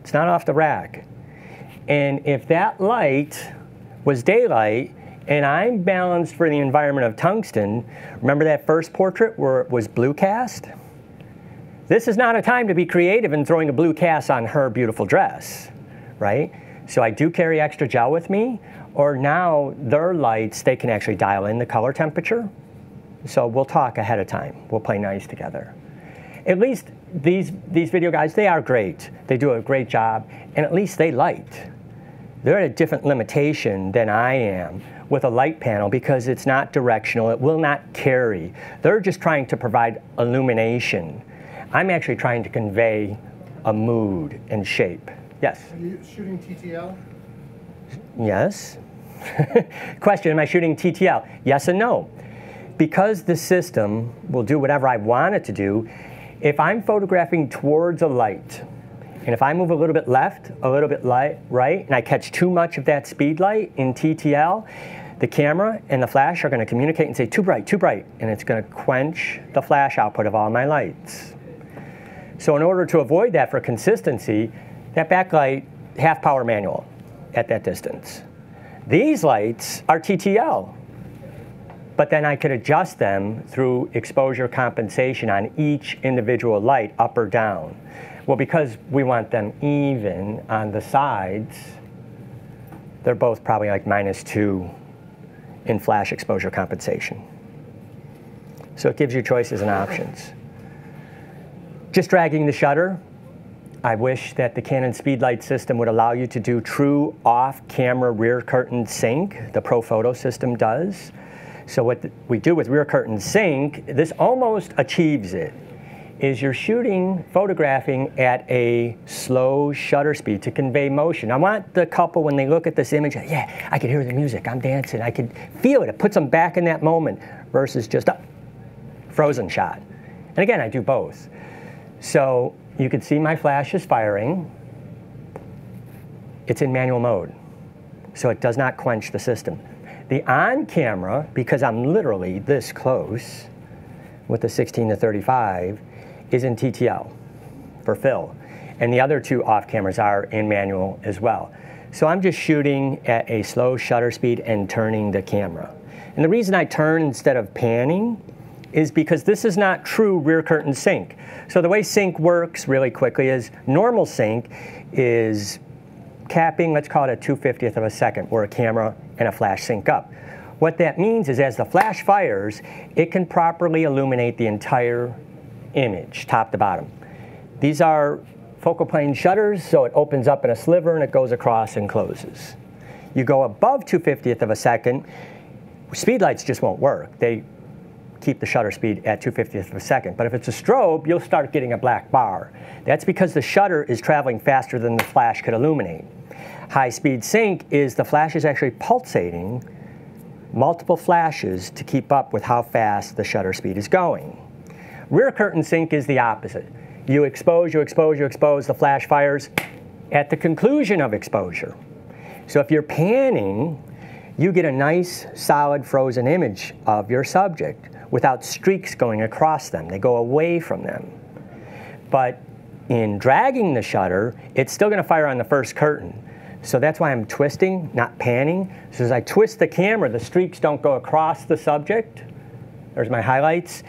it's not off the rack. And if that light was daylight and I'm balanced for the environment of tungsten, remember that first portrait where it was blue cast? This is not a time to be creative and throwing a blue cast on her beautiful dress, right? So I do carry extra gel with me, or now their lights, they can actually dial in the color temperature. So we'll talk ahead of time. We'll play nice together. at least these, these video guys, they are great. They do a great job, and at least they light. They're at a different limitation than I am with a light panel because it's not directional, it will not carry. They're just trying to provide illumination. I'm actually trying to convey a mood and shape. Yes? Are you shooting TTL? Yes. Question Am I shooting TTL? Yes and no. Because the system will do whatever I want it to do, if I'm photographing towards a light, and if I move a little bit left, a little bit light, right, and I catch too much of that speed light in TTL, the camera and the flash are going to communicate and say, too bright, too bright, and it's going to quench the flash output of all my lights. So in order to avoid that for consistency, that backlight, half power manual at that distance. These lights are TTL, but then I could adjust them through exposure compensation on each individual light, up or down. Well, because we want them even on the sides, they're both probably like minus two in flash exposure compensation. So it gives you choices and options. Just dragging the shutter, I wish that the Canon Speedlight system would allow you to do true off-camera rear curtain sync. The Profoto system does. So what we do with rear curtain sync, this almost achieves it, is you're shooting, photographing at a slow shutter speed to convey motion. I want the couple, when they look at this image, yeah, I can hear the music, I'm dancing, I can feel it. It puts them back in that moment versus just a frozen shot. And again, I do both. So you can see my flash is firing. It's in manual mode, so it does not quench the system. The on camera, because I'm literally this close with the 16 to 35, is in TTL for fill. And the other two off cameras are in manual as well. So I'm just shooting at a slow shutter speed and turning the camera. And the reason I turn instead of panning is because this is not true rear curtain sync. So the way sync works really quickly is normal sync is capping, let's call it a 250th of a second, where a camera and a flash sync up. What that means is as the flash fires, it can properly illuminate the entire image, top to bottom. These are focal plane shutters, so it opens up in a sliver and it goes across and closes. You go above 250th of a second, speed lights just won't work. They keep the shutter speed at 250th of a second. But if it's a strobe, you'll start getting a black bar. That's because the shutter is traveling faster than the flash could illuminate. High speed sync is the flash is actually pulsating multiple flashes to keep up with how fast the shutter speed is going. Rear curtain sync is the opposite. You expose, you expose, you expose, the flash fires at the conclusion of exposure. So if you're panning, you get a nice, solid, frozen image of your subject without streaks going across them. They go away from them. But in dragging the shutter, it's still going to fire on the first curtain. So that's why I'm twisting, not panning. So as I twist the camera, the streaks don't go across the subject. There's my highlights.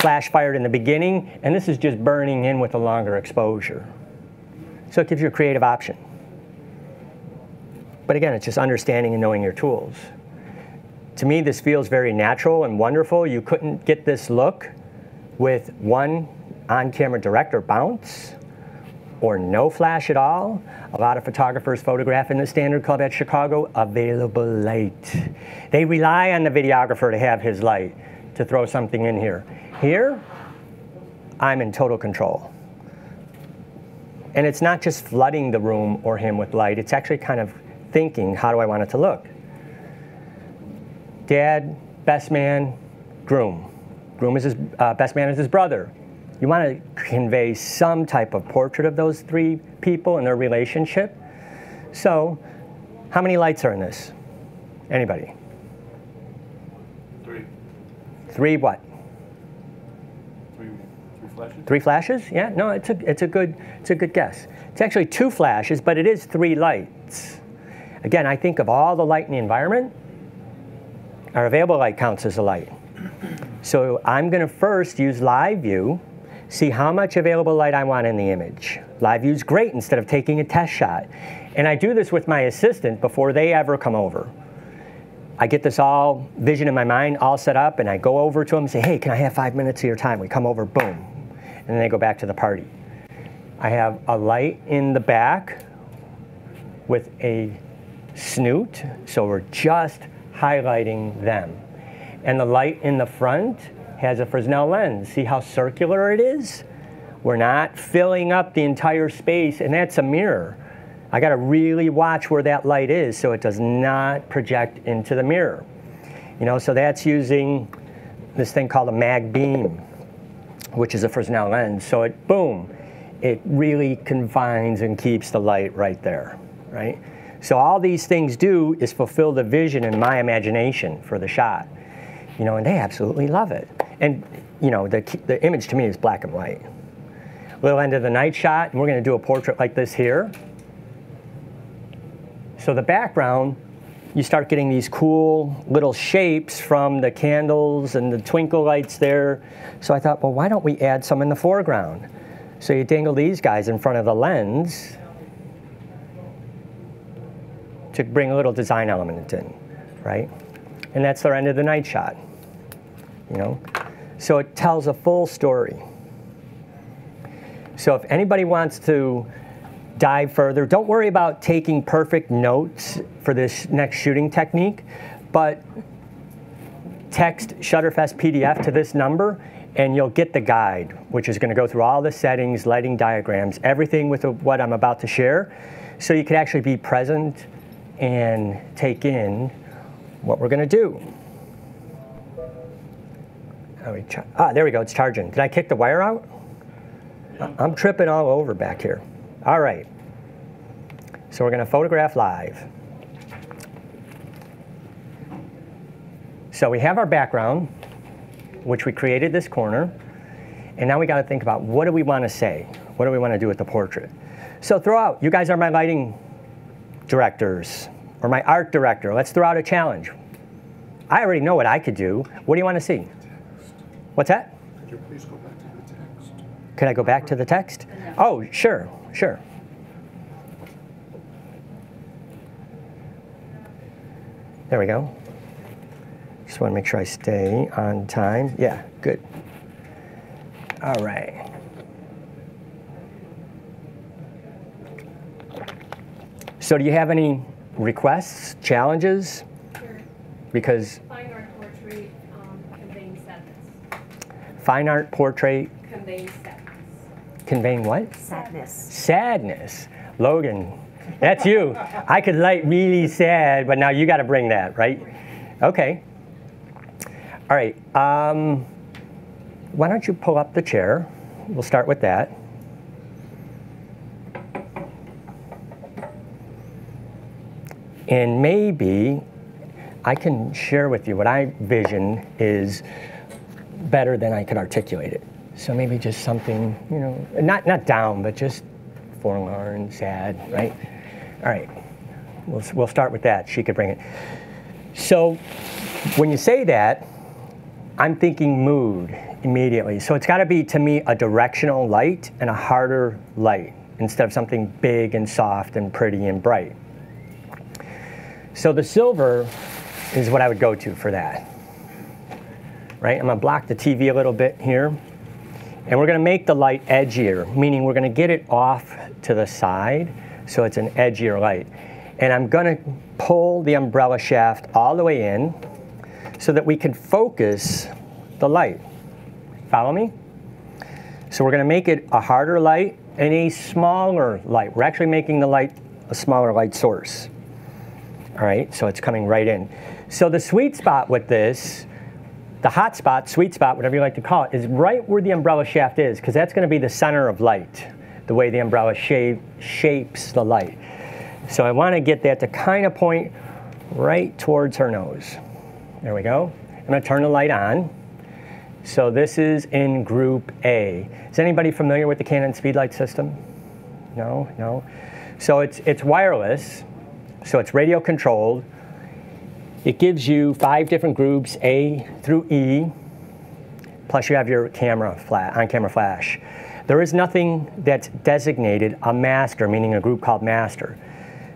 Flash fired in the beginning, and this is just burning in with a longer exposure. So it gives you a creative option. But again, it's just understanding and knowing your tools. To me, this feels very natural and wonderful. You couldn't get this look with one on-camera director bounce or no flash at all. A lot of photographers photograph in the Standard Club at Chicago, available light. They rely on the videographer to have his light to throw something in here. Here, I'm in total control. And it's not just flooding the room or him with light, it's actually kind of thinking, how do I want it to look? Dad, best man, groom. Groom is his, uh, best man is his brother. You want to convey some type of portrait of those three people and their relationship. So, how many lights are in this? Anybody? Three. Three what? Three, three flashes? Three flashes? Yeah, no, it's a, it's a good it's a good guess. It's actually two flashes, but it is three lights. Again, I think of all the light in the environment, our available light counts as a light. So I'm going to first use live view see how much available light I want in the image. Live view is great instead of taking a test shot. And I do this with my assistant before they ever come over. I get this all vision in my mind, all set up, and I go over to them and say, hey, can I have five minutes of your time? We come over, boom. and then they go back to the party. I have a light in the back with a snoot, so we're just highlighting them. And the light in the front has a Fresnel lens. See how circular it is? We're not filling up the entire space, and that's a mirror. I gotta really watch where that light is so it does not project into the mirror. You know, so that's using this thing called a MagBeam, which is a Fresnel lens. So it, boom, it really confines and keeps the light right there, right? So all these things do is fulfill the vision in my imagination for the shot, you know, and they absolutely love it. And you know, the, the image to me is black and white. Little end of the night shot, and we're gonna do a portrait like this here. So the background, you start getting these cool little shapes from the candles and the twinkle lights there. So I thought, well, why don't we add some in the foreground? So you dangle these guys in front of the lens to bring a little design element in, right? And that's their end of the night shot, you know? So it tells a full story. So if anybody wants to dive further, don't worry about taking perfect notes for this next shooting technique, but text Shutterfest PDF to this number and you'll get the guide, which is gonna go through all the settings, lighting diagrams, everything with what I'm about to share. So you can actually be present and take in what we're gonna do. Ah, there we go, it's charging. Did I kick the wire out? I'm tripping all over back here. All right. So we're going to photograph live. So we have our background, which we created this corner. And now we got to think about what do we want to say? What do we want to do with the portrait? So throw out, you guys are my lighting directors or my art director. Let's throw out a challenge. I already know what I could do. What do you want to see? What's that? Could you please go back to the text? Could I go back to the text? Oh, sure, sure. There we go. Just want to make sure I stay on time. Yeah, good. All right. So do you have any requests, challenges? Sure. Because Fine art portrait um, conveying sadness. Fine art portrait Conveying sadness. conveying what? Sadness. Sadness. Logan, that's you. I could light really sad, but now you got to bring that, right? Okay. All right. Um, why don't you pull up the chair? We'll start with that. And maybe I can share with you what I vision is better than I could articulate it. So maybe just something, you know, not, not down, but just forlorn, sad, right? All right, we'll, we'll start with that. She could bring it. So when you say that, I'm thinking mood immediately. So it's got to be, to me, a directional light and a harder light instead of something big and soft and pretty and bright. So the silver is what I would go to for that. Right? I'm to block the TV a little bit here. And we're going to make the light edgier, meaning we're going to get it off to the side so it's an edgier light. And I'm going to pull the umbrella shaft all the way in so that we can focus the light. Follow me? So we're going to make it a harder light and a smaller light. We're actually making the light a smaller light source. All right, so it's coming right in. So the sweet spot with this the hot spot, sweet spot, whatever you like to call it, is right where the umbrella shaft is, because that's going to be the center of light, the way the umbrella shape, shapes the light. So I want to get that to kind of point right towards her nose. There we go. I'm going to turn the light on. So this is in group A. Is anybody familiar with the Canon Speedlight system? No, no. So it's, it's wireless, so it's radio controlled. It gives you five different groups, A through E, plus you have your camera on-camera flash. There is nothing that's designated a master, meaning a group called master.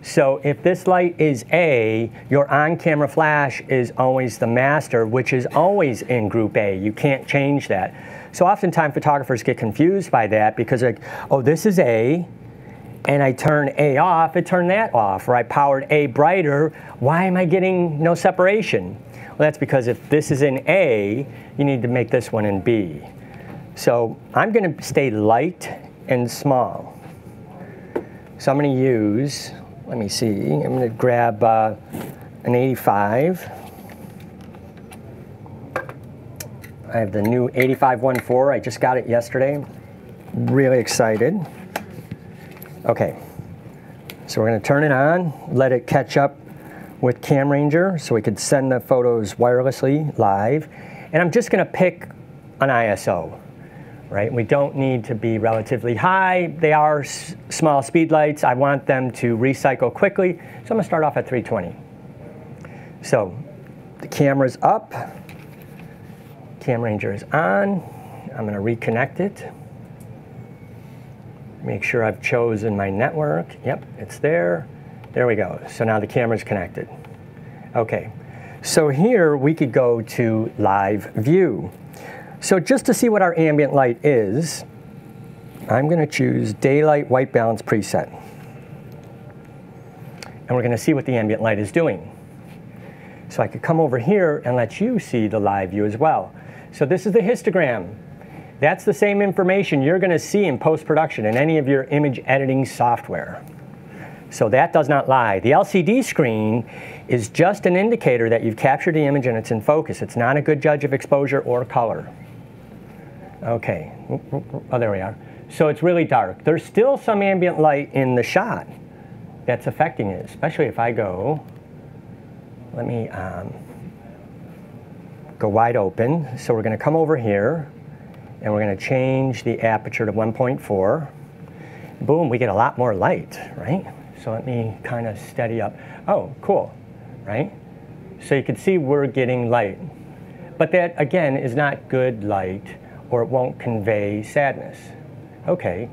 So if this light is A, your on-camera flash is always the master, which is always in group A. You can't change that. So oftentimes photographers get confused by that because like, oh, this is A, and I turn A off, it turned that off, or I powered A brighter, why am I getting no separation? Well, that's because if this is in A, you need to make this one in B. So I'm going to stay light and small. So I'm going to use, let me see, I'm going to grab uh, an 85. I have the new 8514. I just got it yesterday. Really excited. Okay, so we're going to turn it on, let it catch up with CamRanger so we could send the photos wirelessly live. And I'm just going to pick an ISO, right? We don't need to be relatively high. They are small speed lights. I want them to recycle quickly, so I'm going to start off at 320. So the camera's up, CamRanger is on. I'm going to reconnect it. Make sure I've chosen my network. Yep, it's there. There we go. So now the camera's connected. Okay, so here we could go to live view. So just to see what our ambient light is, I'm going to choose daylight white balance preset. And we're going to see what the ambient light is doing. So I could come over here and let you see the live view as well. So this is the histogram. That's the same information you're going to see in post-production in any of your image editing software. So that does not lie. The LCD screen is just an indicator that you've captured the image and it's in focus. It's not a good judge of exposure or color. Okay, oh there we are. So it's really dark. There's still some ambient light in the shot that's affecting it, especially if I go, let me um, go wide open. So we're going to come over here and we're going to change the aperture to 1.4. Boom, we get a lot more light, right? So let me kind of steady up. Oh, cool, right? So you can see we're getting light. But that, again, is not good light or it won't convey sadness. Okay,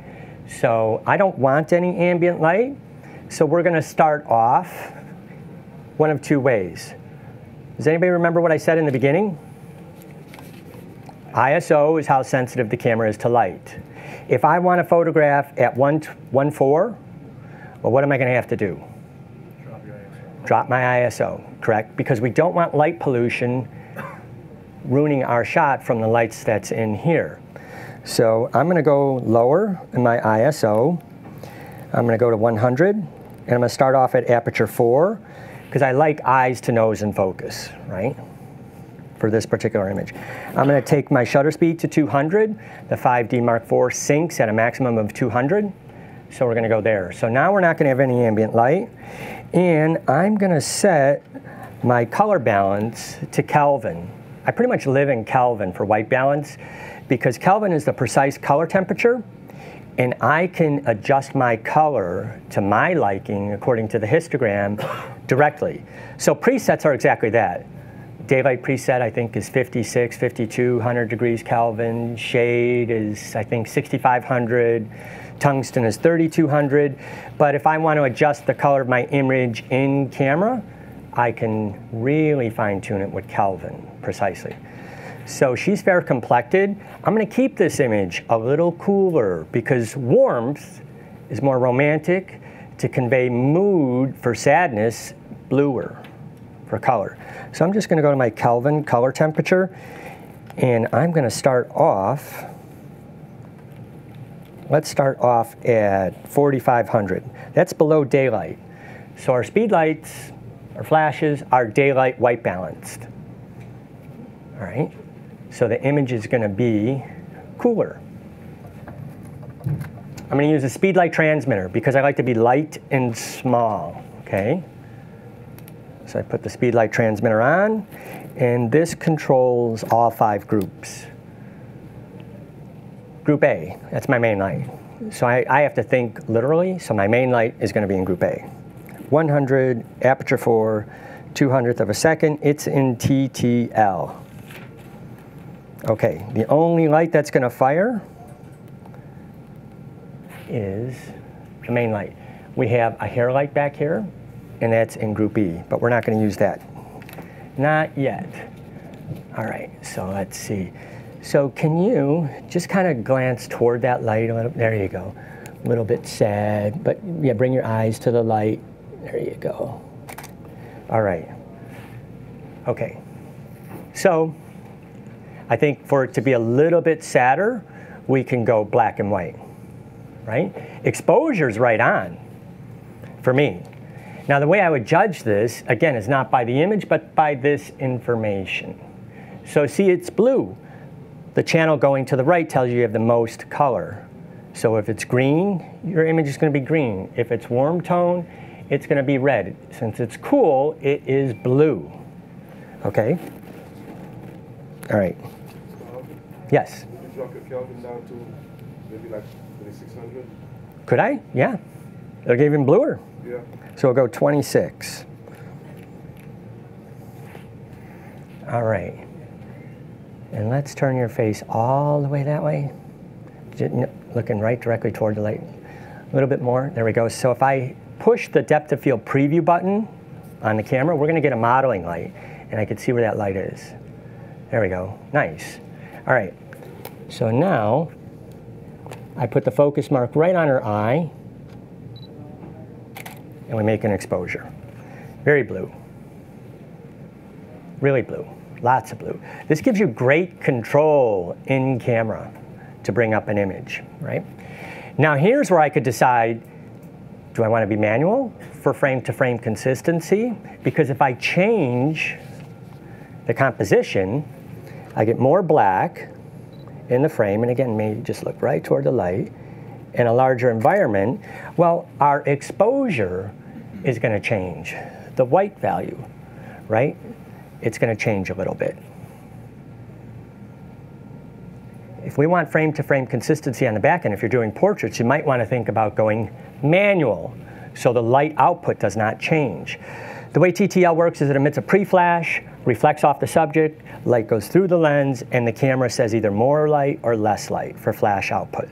so I don't want any ambient light, so we're going to start off one of two ways. Does anybody remember what I said in the beginning? ISO is how sensitive the camera is to light. If I want to photograph at 1.4, well, what am I going to have to do? Drop. Drop my ISO, correct? Because we don't want light pollution ruining our shot from the lights that's in here. So I'm going to go lower in my ISO. I'm going to go to 100, and I'm going to start off at aperture 4, because I like eyes to nose in focus, right? For this particular image. I'm going to take my shutter speed to 200. The 5D Mark IV syncs at a maximum of 200. So we're going to go there. So now we're not going to have any ambient light. And I'm going to set my color balance to Kelvin. I pretty much live in Kelvin for white balance because Kelvin is the precise color temperature and I can adjust my color to my liking according to the histogram directly. So presets are exactly that. Daylight preset I think is 56, 52, 100 degrees Kelvin. Shade is I think 6500. Tungsten is 3200. But if I want to adjust the color of my image in camera, I can really fine tune it with Kelvin precisely. So she's fair complected. I'm going to keep this image a little cooler because warmth is more romantic. To convey mood for sadness, bluer for color. So I'm just going to go to my Kelvin color temperature and I'm going to start off, let's start off at 4500. That's below daylight. So our speed lights, our flashes, are daylight white balanced. All right. So the image is going to be cooler. I'm going to use a speed light transmitter because I like to be light and small, okay? So I put the speed light transmitter on, and this controls all five groups. Group A, that's my main light. So I, I have to think literally, so my main light is going to be in group A. 100, aperture 4, 200th of a second, it's in TTL. Okay, the only light that's going to fire is the main light. We have a hair light back here, and that's in group E, but we're not going to use that. Not yet. All right, so let's see. So can you just kind of glance toward that light a little? There you go. A little bit sad, but yeah, bring your eyes to the light. There you go. All right. Okay. So I think for it to be a little bit sadder, we can go black and white, right? Exposure's right on for me. Now the way I would judge this, again, is not by the image, but by this information. So see, it's blue. The channel going to the right tells you you have the most color. So if it's green, your image is going to be green. If it's warm tone, it's going to be red. Since it's cool, it is blue. Okay? All right. Yes. Would you drop your Kelvin down to maybe like 2600? Could I? Yeah. It'll even bluer. Yeah. So we'll go 26. All right. And let's turn your face all the way that way. Looking right directly toward the light. A little bit more. There we go. So if I push the depth of field preview button on the camera, we're going to get a modeling light. And I can see where that light is. There we go. Nice. All right. So now I put the focus mark right on her eye and we make an exposure. Very blue. Really blue. Lots of blue. This gives you great control in camera to bring up an image, right? Now here's where I could decide, do I want to be manual for frame to frame consistency? Because if I change the composition, I get more black in the frame, and again, maybe just look right toward the light, in a larger environment, well, our exposure is going to change. The white value, right? It's going to change a little bit. If we want frame to frame consistency on the back end, if you're doing portraits, you might want to think about going manual so the light output does not change. The way TTL works is it emits a pre-flash, reflects off the subject, light goes through the lens, and the camera says either more light or less light for flash output.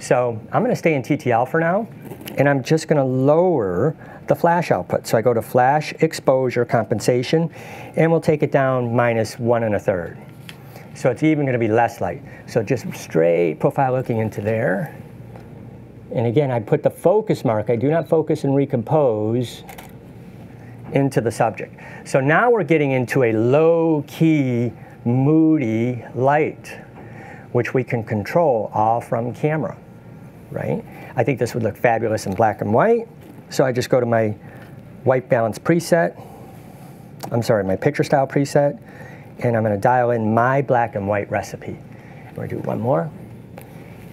So I'm going to stay in TTL for now, and I'm just going to lower the flash output. So I go to flash exposure compensation, and we'll take it down minus one and a third. So it's even going to be less light. So just straight profile looking into there. And again, I put the focus mark. I do not focus and recompose into the subject. So now we're getting into a low key, moody light, which we can control all from camera, right? I think this would look fabulous in black and white. So I just go to my white balance preset. I'm sorry, my picture style preset. And I'm gonna dial in my black and white recipe. We're gonna do one more.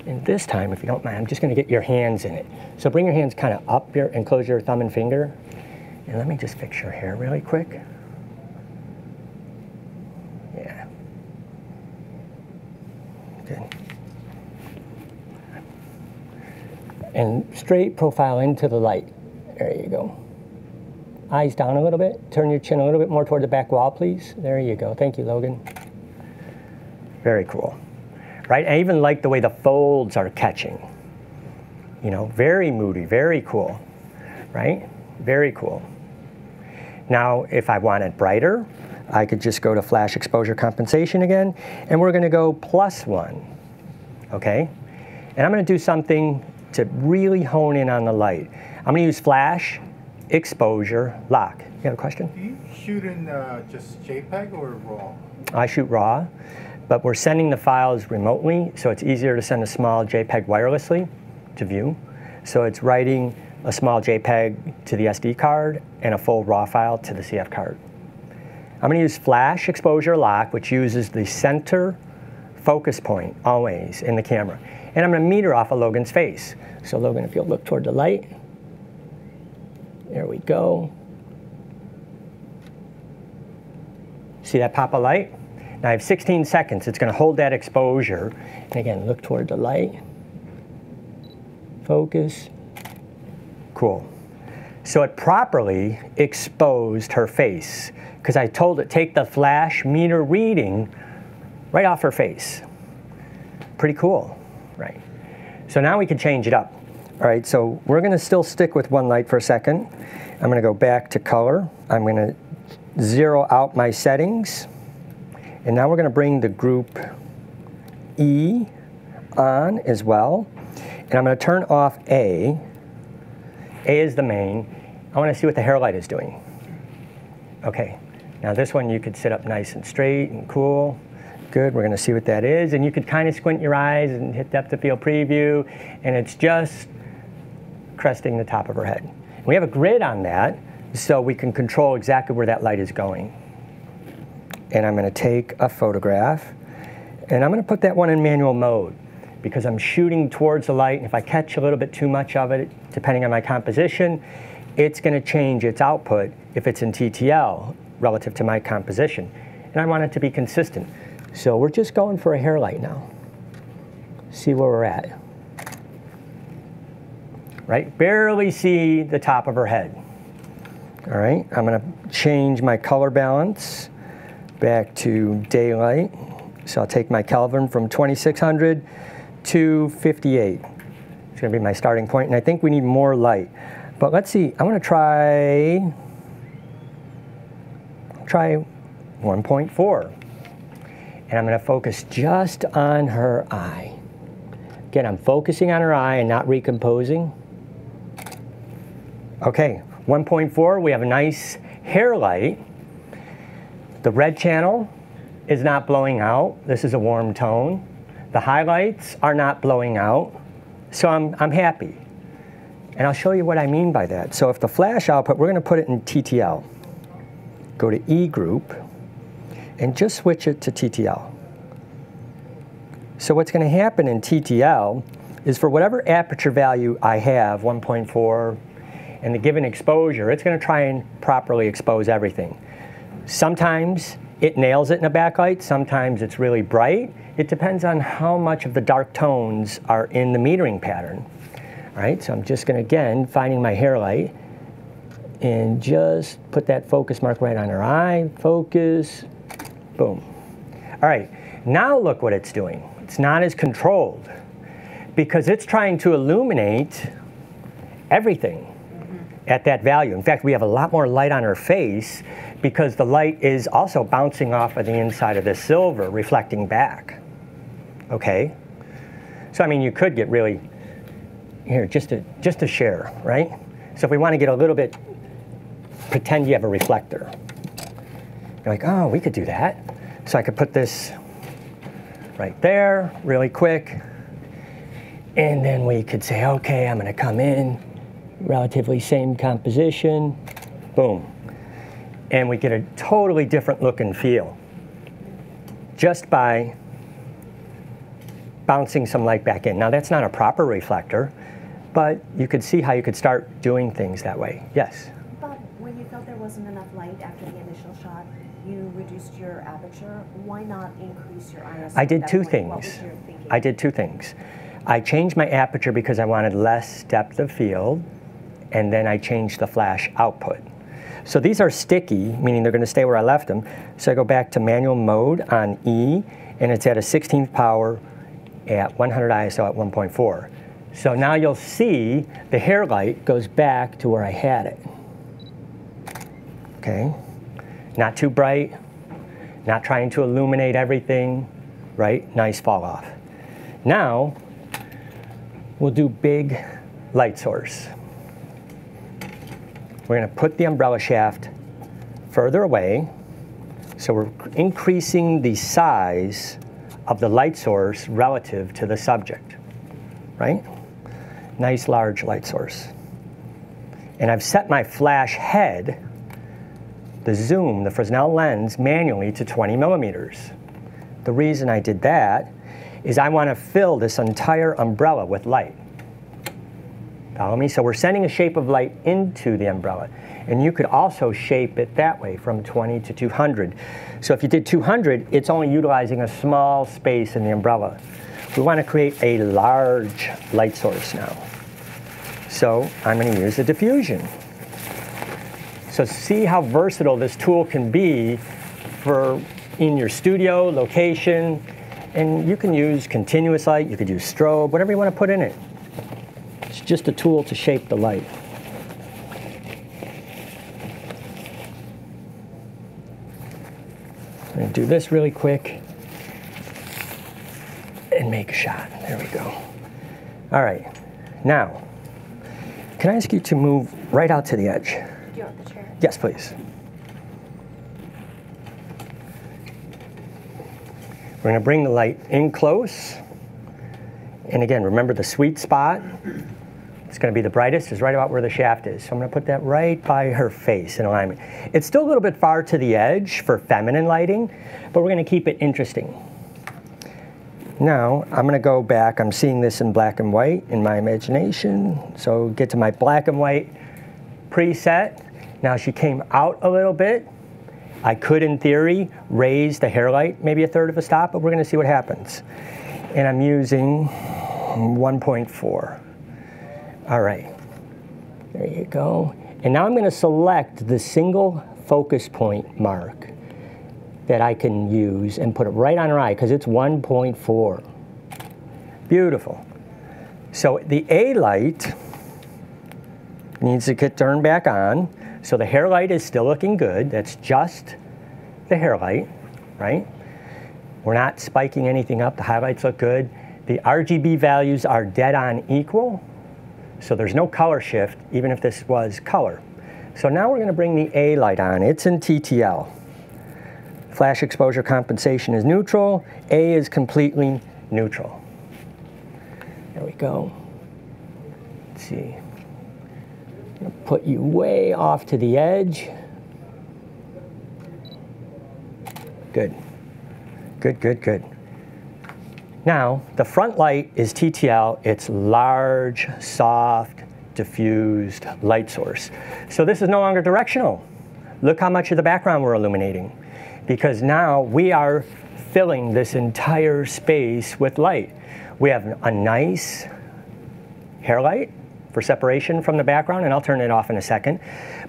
And this time, if you don't mind, I'm just gonna get your hands in it. So bring your hands kind of up here and close your thumb and finger. And let me just fix your hair really quick. And straight profile into the light. There you go. Eyes down a little bit. Turn your chin a little bit more toward the back wall, please. There you go. Thank you, Logan. Very cool. Right? I even like the way the folds are catching. You know, very moody, very cool. Right? Very cool. Now, if I want it brighter, I could just go to flash exposure compensation again, and we're gonna go plus one, okay? And I'm gonna do something to really hone in on the light. I'm gonna use flash, exposure, lock. You got a question? Do you shoot in uh, just JPEG or RAW? I shoot RAW, but we're sending the files remotely, so it's easier to send a small JPEG wirelessly to view. So it's writing a small JPEG to the SD card and a full RAW file to the CF card. I'm going to use flash exposure lock, which uses the center focus point always in the camera. And I'm going to meter off of Logan's face. So Logan, if you'll look toward the light. There we go. See that pop of light? Now I have 16 seconds. It's going to hold that exposure. And again, look toward the light. Focus. Cool. So it properly exposed her face because I told it take the flash meter reading right off her face. Pretty cool, right? So now we can change it up. All right, so we're gonna still stick with one light for a second. I'm gonna go back to color. I'm gonna zero out my settings. And now we're gonna bring the group E on as well. And I'm going to turn off A. A is the main. I want to see what the hair light is doing. Okay, now this one you could sit up nice and straight and cool. Good, we're gonna see what that is. And you could kind of squint your eyes and hit depth of field preview, and it's just cresting the top of her head. We have a grid on that, so we can control exactly where that light is going. And I'm gonna take a photograph, and I'm gonna put that one in manual mode because I'm shooting towards the light, and if I catch a little bit too much of it, depending on my composition, it's going to change its output if it's in TTL relative to my composition. And I want it to be consistent. So we're just going for a hair light now. See where we're at. Right? Barely see the top of her head. All right, I'm going to change my color balance back to daylight. So I'll take my Kelvin from 2600 to 58. It's going to be my starting point, and I think we need more light. But let's see, I want to try, try 1.4. And I'm going to focus just on her eye. Again, I'm focusing on her eye and not recomposing. Okay, 1.4, we have a nice hair light. The red channel is not blowing out. This is a warm tone. The highlights are not blowing out. So I'm, I'm happy. And I'll show you what I mean by that. So if the flash output, we're going to put it in TTL. Go to E group and just switch it to TTL. So what's going to happen in TTL is for whatever aperture value I have, 1.4, and the given exposure, it's going to try and properly expose everything. Sometimes it nails it in a backlight, sometimes it's really bright. It depends on how much of the dark tones are in the metering pattern. All right, so I'm just going to, again, finding my hair light and just put that focus mark right on her eye. Focus, boom. All right, now look what it's doing. It's not as controlled because it's trying to illuminate everything mm-hmm. at that value. In fact, we have a lot more light on her face because the light is also bouncing off of the inside of the silver, reflecting back. Okay? So, I mean, you could get really here, just to, just to share, right? So if we want to get a little bit, pretend you have a reflector. You're like, oh, we could do that. So I could put this right there really quick. And then we could say, okay, I'm going to come in, relatively same composition, boom. And we get a totally different look and feel just by bouncing some light back in. Now that's not a proper reflector, but you could see how you could start doing things that way. Yes? But when you felt there wasn't enough light after the initial shot, you reduced your aperture. Why not increase your ISO? I did two point? Things. was your thinking? I did two things. I changed my aperture because I wanted less depth of field, and then I changed the flash output. So these are sticky, meaning they're going to stay where I left them. So I go back to manual mode on E, and it's at a 16th power at 100 ISO at 1.4. So now you'll see the hair light goes back to where I had it. Okay? Not too bright, not trying to illuminate everything, right? Nice fall off. Now, we'll do big light source. We're going to put the umbrella shaft further away. So we're increasing the size of the light source relative to the subject, right? Nice large light source. And I've set my flash head, the zoom, the Fresnel lens, manually to 20 millimeters. The reason I did that is I want to fill this entire umbrella with light. Follow me? So we're sending a shape of light into the umbrella. And you could also shape it that way from 20 to 200. So if you did 200, it's only utilizing a small space in the umbrella. We want to create a large light source now. So I'm going to use the diffusion. So see how versatile this tool can be for in your studio, location, and you can use continuous light, you could use strobe, whatever you want to put in it. It's just a tool to shape the light. I'm to do this really quick. and make a shot. There we go. All right. Now, can I ask you to move right out to the edge? Do you want the chair? Yes, please. We're going to bring the light in close. And again, remember the sweet spot. It's going to be the brightest is right about where the shaft is. So I'm going to put that right by her face in alignment. It's still a little bit far to the edge for feminine lighting, but we're going to keep it interesting. Now, I'm going to go back. I'm seeing this in black and white in my imagination. So get to my black and white preset. Now she came out a little bit. I could, in theory, raise the hair light maybe a third of a stop, but we're going to see what happens. And I'm using 1.4. All right, there you go. And now I'm going to select the single focus point mark that I can use and put it right on her eye because it's 1.4. Beautiful. So the A light needs to get turned back on. So the hair light is still looking good. That's just the hair light, right? We're not spiking anything up. The highlights look good. The RGB values are dead on equal. So there's no color shift, even if this was color. So now we're going to bring the A light on. It's in TTL. Flash exposure compensation is neutral. A is completely neutral. There we go. Let's see. Put you way off to the edge. Good. Good, good, good. Now, the front light is TTL. It's large, soft, diffused light source. So this is no longer directional. Look how much of the background we're illuminating. Because now we are filling this entire space with light. We have a nice hair light for separation from the background, and I'll turn it off in a second.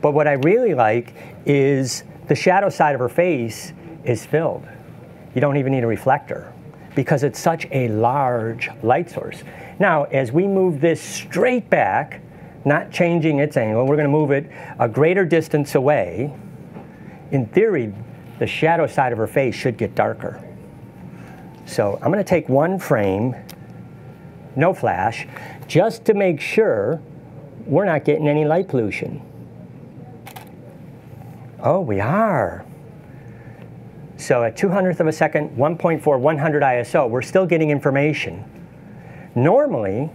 But what I really like is the shadow side of her face is filled. You don't even need a reflector because it's such a large light source. Now, as we move this straight back, not changing its angle, we're going to move it a greater distance away. In theory, the shadow side of her face should get darker. So I'm going to take one frame, no flash, just to make sure we're not getting any light pollution. Oh, we are. So at 200th of a second, 1.4, 100 ISO, we're still getting information. Normally,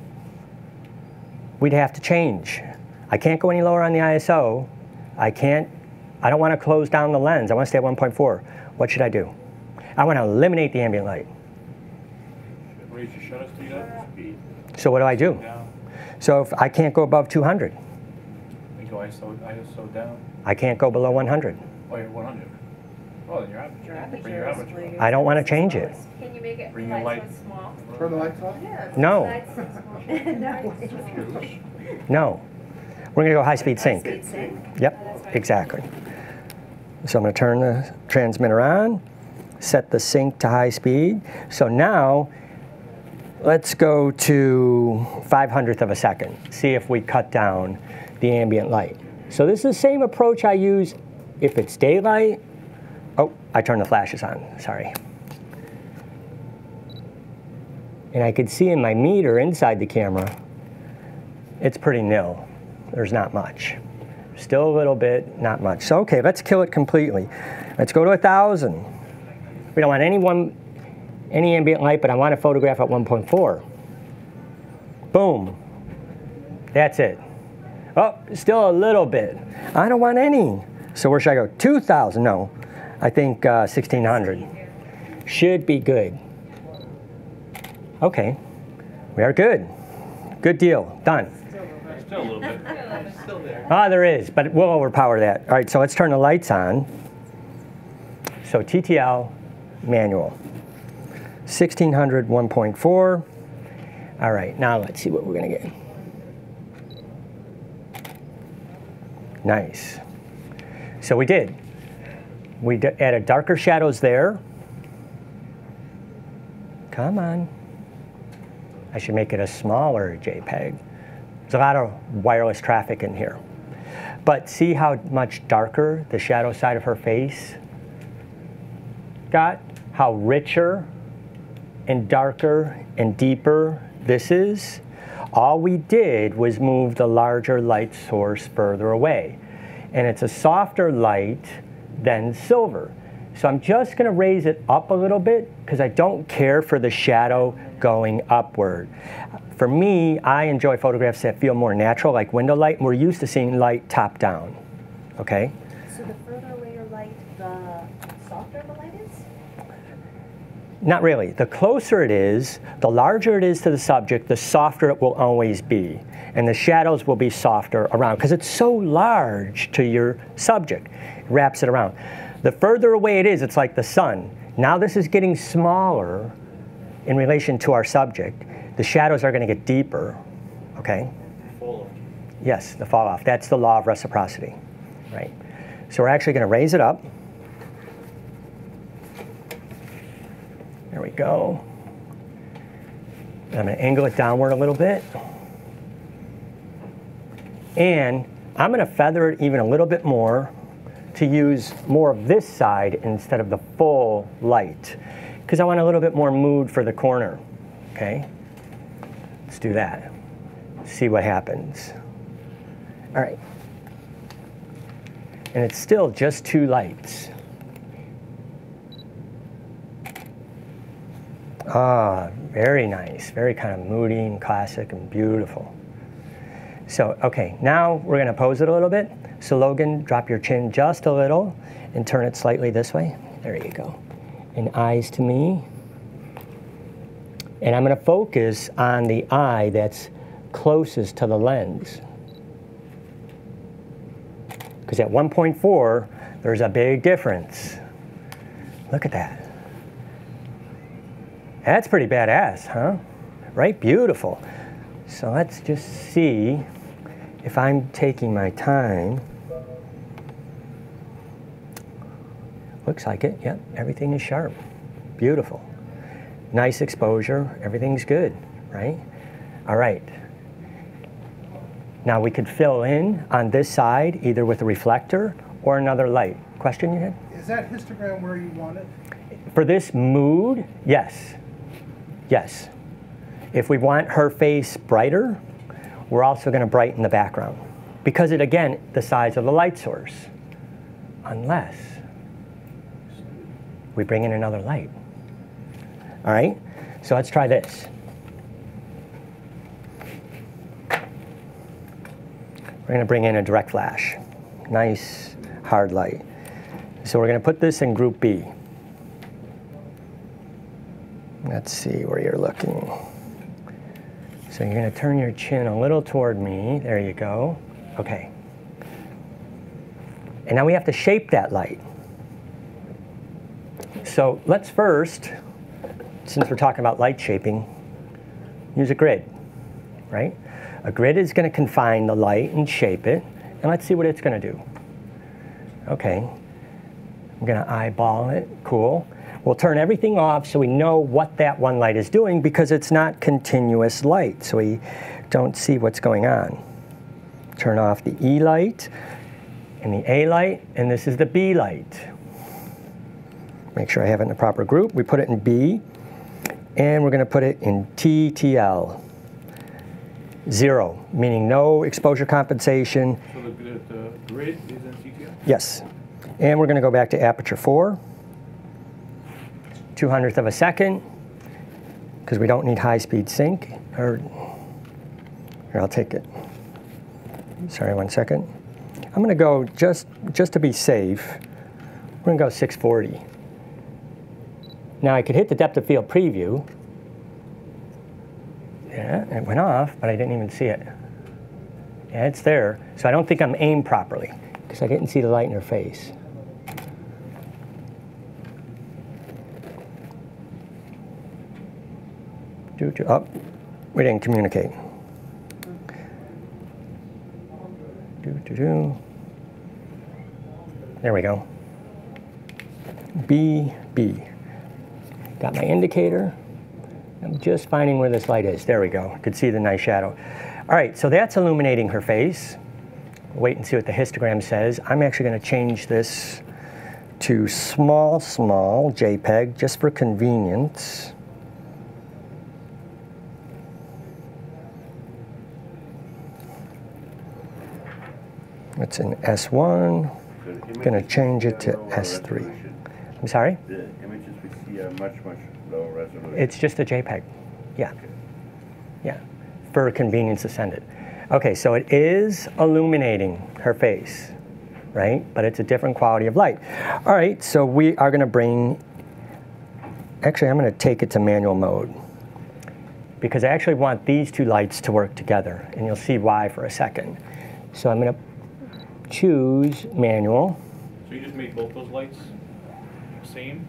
we'd have to change. I can't go any lower on the ISO. I can't, I don't want to close down the lens. I want to stay at 1.4. What should I do? I want to eliminate the ambient light. Raise your shutter speed up, speed So what do I do? down, So if I can't go above 200, and go ISO, ISO down, I can't go below 100. oh, you're one hundred. Oh, then your aperture. Your aperture Bring your is aperture. I don't want to change it. Can you make it Bring your light light- so small? Turn the lights off? Yeah. No. Lights small. No. No. We're going to go high speed sync. Speed sync. Yep, oh, exactly. So I'm going to turn the transmitter on, set the sync to high speed. So now let's go to 500th of a second, see if we cut down the ambient light. So this is the same approach I use if it's daylight. Oh, I turned the flashes on, sorry. And I could see in my meter inside the camera, it's pretty nil. There's not much. Still a little bit, not much. So okay, let's kill it completely. Let's go to a thousand. We don't want any one, any ambient light, but I want to photograph at 1.4. Boom. That's it. Oh, still a little bit. I don't want any. So where should I go? 2,000? No, I think uh, 1,600. Should be good. Okay, we are good. Good deal. Done. Still a little bit. Ah, there is, but we'll overpower that. All right, so let's turn the lights on. So TTL manual. 1600 1.4. All right, now let's see what we're gonna get. Nice. So we did. We added darker shadows there. Come on. I should make it a smaller JPEG. There's a lot of wireless traffic in here. But see how much darker the shadow side of her face got? How richer and darker and deeper this is, all we did was move the larger light source further away. And it's a softer light than silver. So I'm just going to raise it up a little bit because I don't care for the shadow going upward. For me, I enjoy photographs that feel more natural, like window light, we're used to seeing light top down. Okay? So the further away your light, the softer the light is? Not really. The closer it is, the larger it is to the subject, the softer it will always be. And the shadows will be softer around because it's so large to your subject. It wraps it around. The further away it is, it's like the sun. Now this is getting smaller in relation to our subject. The shadows are going to get deeper, okay? Yes, the fall off. That's the law of reciprocity, right? So we're actually going to raise it up. There we go. I'm to angle it downward a little bit. And I'm going to feather it even a little bit more to use more of this side instead of the full light because I want a little bit more mood for the corner, okay? Let's do that. See what happens. All right. And it's still just two lights. Ah, very nice. Very kind of moody and classic and beautiful. So, okay, now we're going to pose it a little bit. So, Logan, drop your chin just a little and turn it slightly this way. There you go. And eyes to me. And I'm going to focus on the eye that's closest to the lens. Because at 1.4, there's a big difference. Look at that. That's pretty badass, huh? Right? Beautiful. So let's just see if I'm taking my time. Looks like it. Yep, everything is sharp. Beautiful. Nice exposure. Everything's good, right? All right. Now we could fill in on this side either with a reflector or another light. Question you had? Is that histogram where you want it? For this mood, yes. Yes. If we want her face brighter, we're also going to brighten the background because it, again, the size of the light source. Unless we bring in another light. All right? So let's try this. We're going to bring in a direct flash. Nice hard light. So we're going to put this in group B. Let's see where you're looking. So you're going to turn your chin a little toward me. There you go. Okay. And now we have to shape that light. So let's first, since we're talking about light shaping, use a grid, right? A grid is going to confine the light and shape it, and let's see what it's going to do. Okay, I'm going to eyeball it, cool. We'll turn everything off so we know what that one light is doing because it's not continuous light, so we don't see what's going on. Turn off the E light and the A light, and this is the B light. Make sure I have it in the proper group. We put it in B, and we're going to put it in TTL. Zero, meaning no exposure compensation. So the, the, the grid is in TTL? Yes. And we're going to go back to aperture 4, 200th of a second, because we don't need high-speed sync. Or, here, I'll take it. Sorry, one second. I'm going to go, just, just to be safe, we're going to go 640. Now I could hit the depth of field preview. Yeah, it went off, but I didn't even see it. Yeah, it's there. So I don't think I'm aimed properly because I didn't see the light in her face. Oh, we didn't communicate. Do, do. There we go. B, B. Got my indicator. I'm just finding where this light is. There we go. Could see the nice shadow. All right, so that's illuminating her face. Wait and see what the histogram says. I'm actually going to change this to small, small JPEG just for convenience. It's an S1. The images Gonna change it to S3. I'm sorry? The images we see are much, much lower resolution. It's just a JPEG. Yeah. Yeah. For convenience to send it. Okay, so it is illuminating her face, right? But it's a different quality of light. All right, so we are going to bring, actually, I'm going to take it to manual mode because I actually want these two lights to work together, and you'll see why for a second. So I'm going to choose manual. So you just made both those lights same?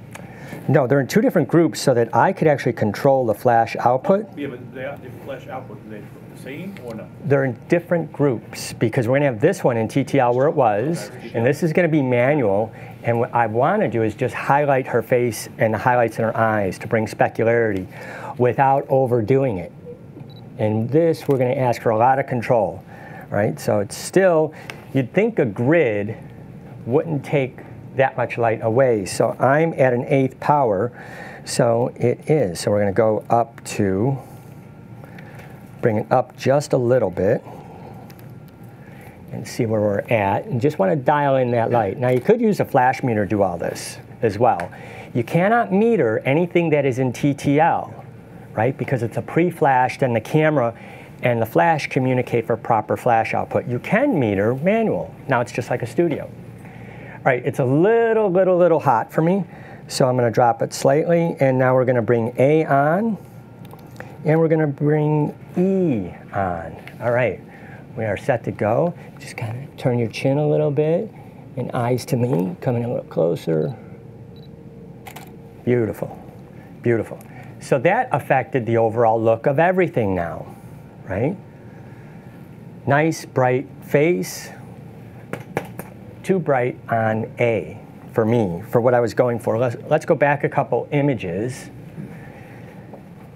No, they're in two different groups so that I could actually control the flash output. Yeah, but they are, they flash output, are they the same or no? They're in different groups because we're going to have this one in TTL where it was, and this is going to be manual. And what I want to do is just highlight her face and the highlights in her eyes to bring specularity without overdoing it. And this, we're going to ask for a lot of control, right? So it's still, you'd think a grid wouldn't take that much light away. So I'm at an eighth power, so it is. So we're going to go up to bring it up just a little bit and see where we're at. And just want to dial in that light. Now you could use a flash meter to do all this as well. You cannot meter anything that is in TTL, right? Because it's a pre-flashed and the camera and the flash communicate for proper flash output. You can meter manual. Now it's just like a studio. All right, it's a little, little, little hot for me. So I'm going to drop it slightly. And now we're going to bring A on. And we're going to bring E on. All right, we are set to go. Just kind of turn your chin a little bit and eyes to me, coming a little closer. Beautiful, beautiful. So that affected the overall look of everything now, right? Nice, bright face. Too bright on A for me, for what I was going for. Let's, let's go back a couple images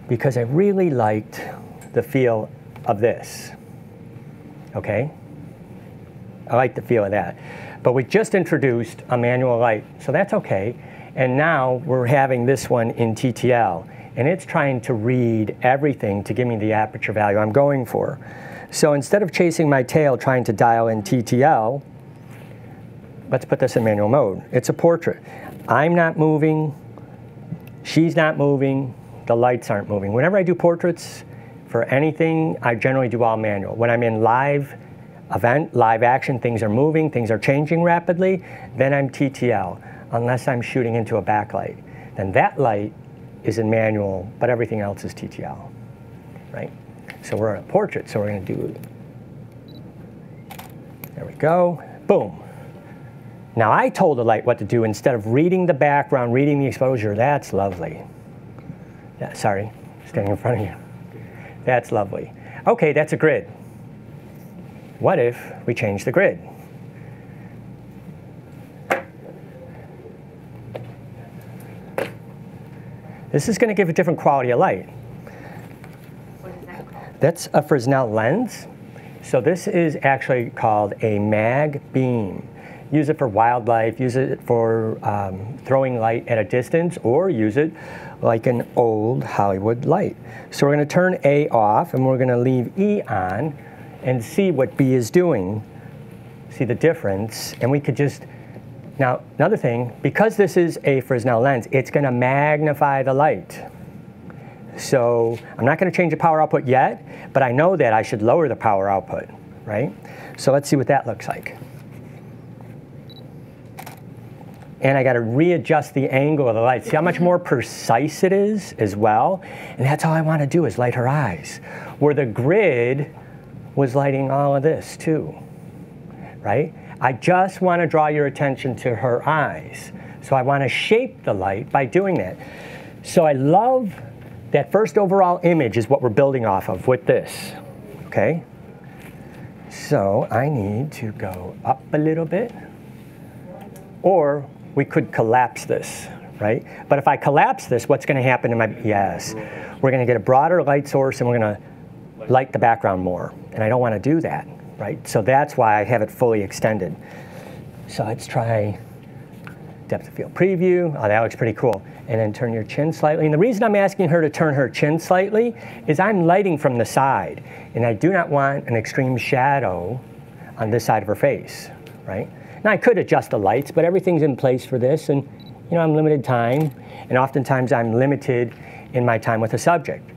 because I really liked the feel of this. Okay? I like the feel of that. But we just introduced a manual light, so that's okay. And now we're having this one in TTL, and it's trying to read everything to give me the aperture value I'm going for. So instead of chasing my tail trying to dial in TTL, let's put this in manual mode. It's a portrait. I'm not moving, she's not moving, the lights aren't moving. Whenever I do portraits for anything, I generally do all manual. When I'm in live event, live action, things are moving, things are changing rapidly, then I'm TTL, unless I'm shooting into a backlight. Then that light is in manual, but everything else is TTL, right? So we're in a portrait, so we're gonna do, there we go, boom. Now I told the light what to do instead of reading the background, reading the exposure. That's lovely. Yeah, sorry, standing in front of you. That's lovely. Okay, that's a grid. What if we change the grid? This is going to give a different quality of light. What is that? That's a Fresnel lens. So this is actually called a mag beam. Use it for wildlife, use it for um, throwing light at a distance, or use it like an old Hollywood light. So we're going to turn A off and we're going to leave E on and see what B is doing. See the difference. And we could just, now another thing, because this is a Fresnel lens, it's going to magnify the light. So I'm not going to change the power output yet, but I know that I should lower the power output, right? So let's see what that looks like. And I got to readjust the angle of the light. See how much more precise it is as well? And that's all I want to do is light her eyes. Where the grid was lighting all of this too, right? I just want to draw your attention to her eyes. So I want to shape the light by doing that. So I love that first overall image is what we're building off of with this, okay? So I need to go up a little bit, or we could collapse this, right? But if I collapse this, what's gonna happen to my, yes, we're gonna get a broader light source and we're gonna light the background more. And I don't wanna do that, right? So that's why I have it fully extended. So let's try depth of field preview. Oh, that looks pretty cool. And then turn your chin slightly. And the reason I'm asking her to turn her chin slightly is I'm lighting from the side. And I do not want an extreme shadow on this side of her face, right? Now I could adjust the lights, but everything's in place for this, and you know I'm limited time, and oftentimes I'm limited in my time with a subject.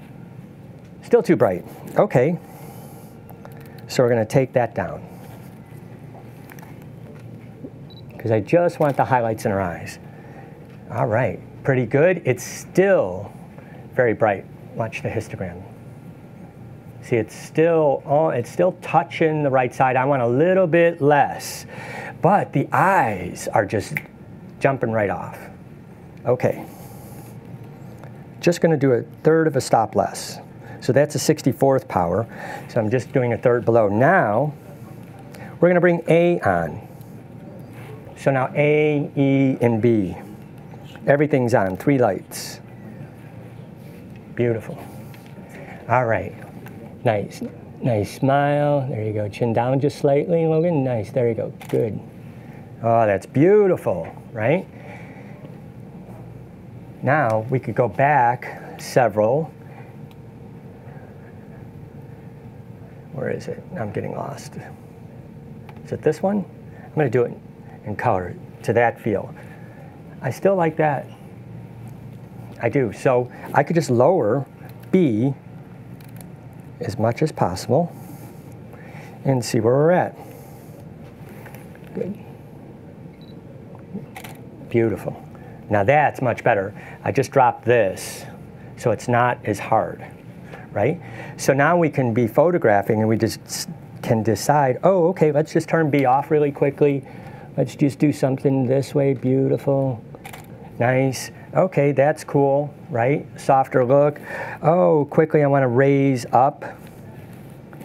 Still too bright. Okay. So we're going to take that down. Because I just want the highlights in her eyes. All right, pretty good. It's still very bright. Watch the histogram. See, it's still, oh, it's still touching the right side. I want a little bit less. But the eyes are just jumping right off. Okay. Just going to do a third of a stop less. So that's a 64th power. So I'm just doing a third below. Now, we're going to bring A on. So now A, E, and B. Everything's on, three lights. Beautiful. All right. Nice. Nice smile. There you go. Chin down just slightly, Logan. Nice. There you go. Good. Oh, that's beautiful, right? Now we could go back several. Where is it? I'm getting lost. Is it this one? I'm going to do it in color to that feel. I still like that. I do. So I could just lower B as much as possible and see where we're at. Good. Beautiful. Now that's much better. I just dropped this so it's not as hard, right? So now we can be photographing and we just can decide, oh, okay, let's just turn B off really quickly. Let's just do something this way, beautiful. Nice. Okay, that's cool, right? Softer look. Oh, quickly I want to raise up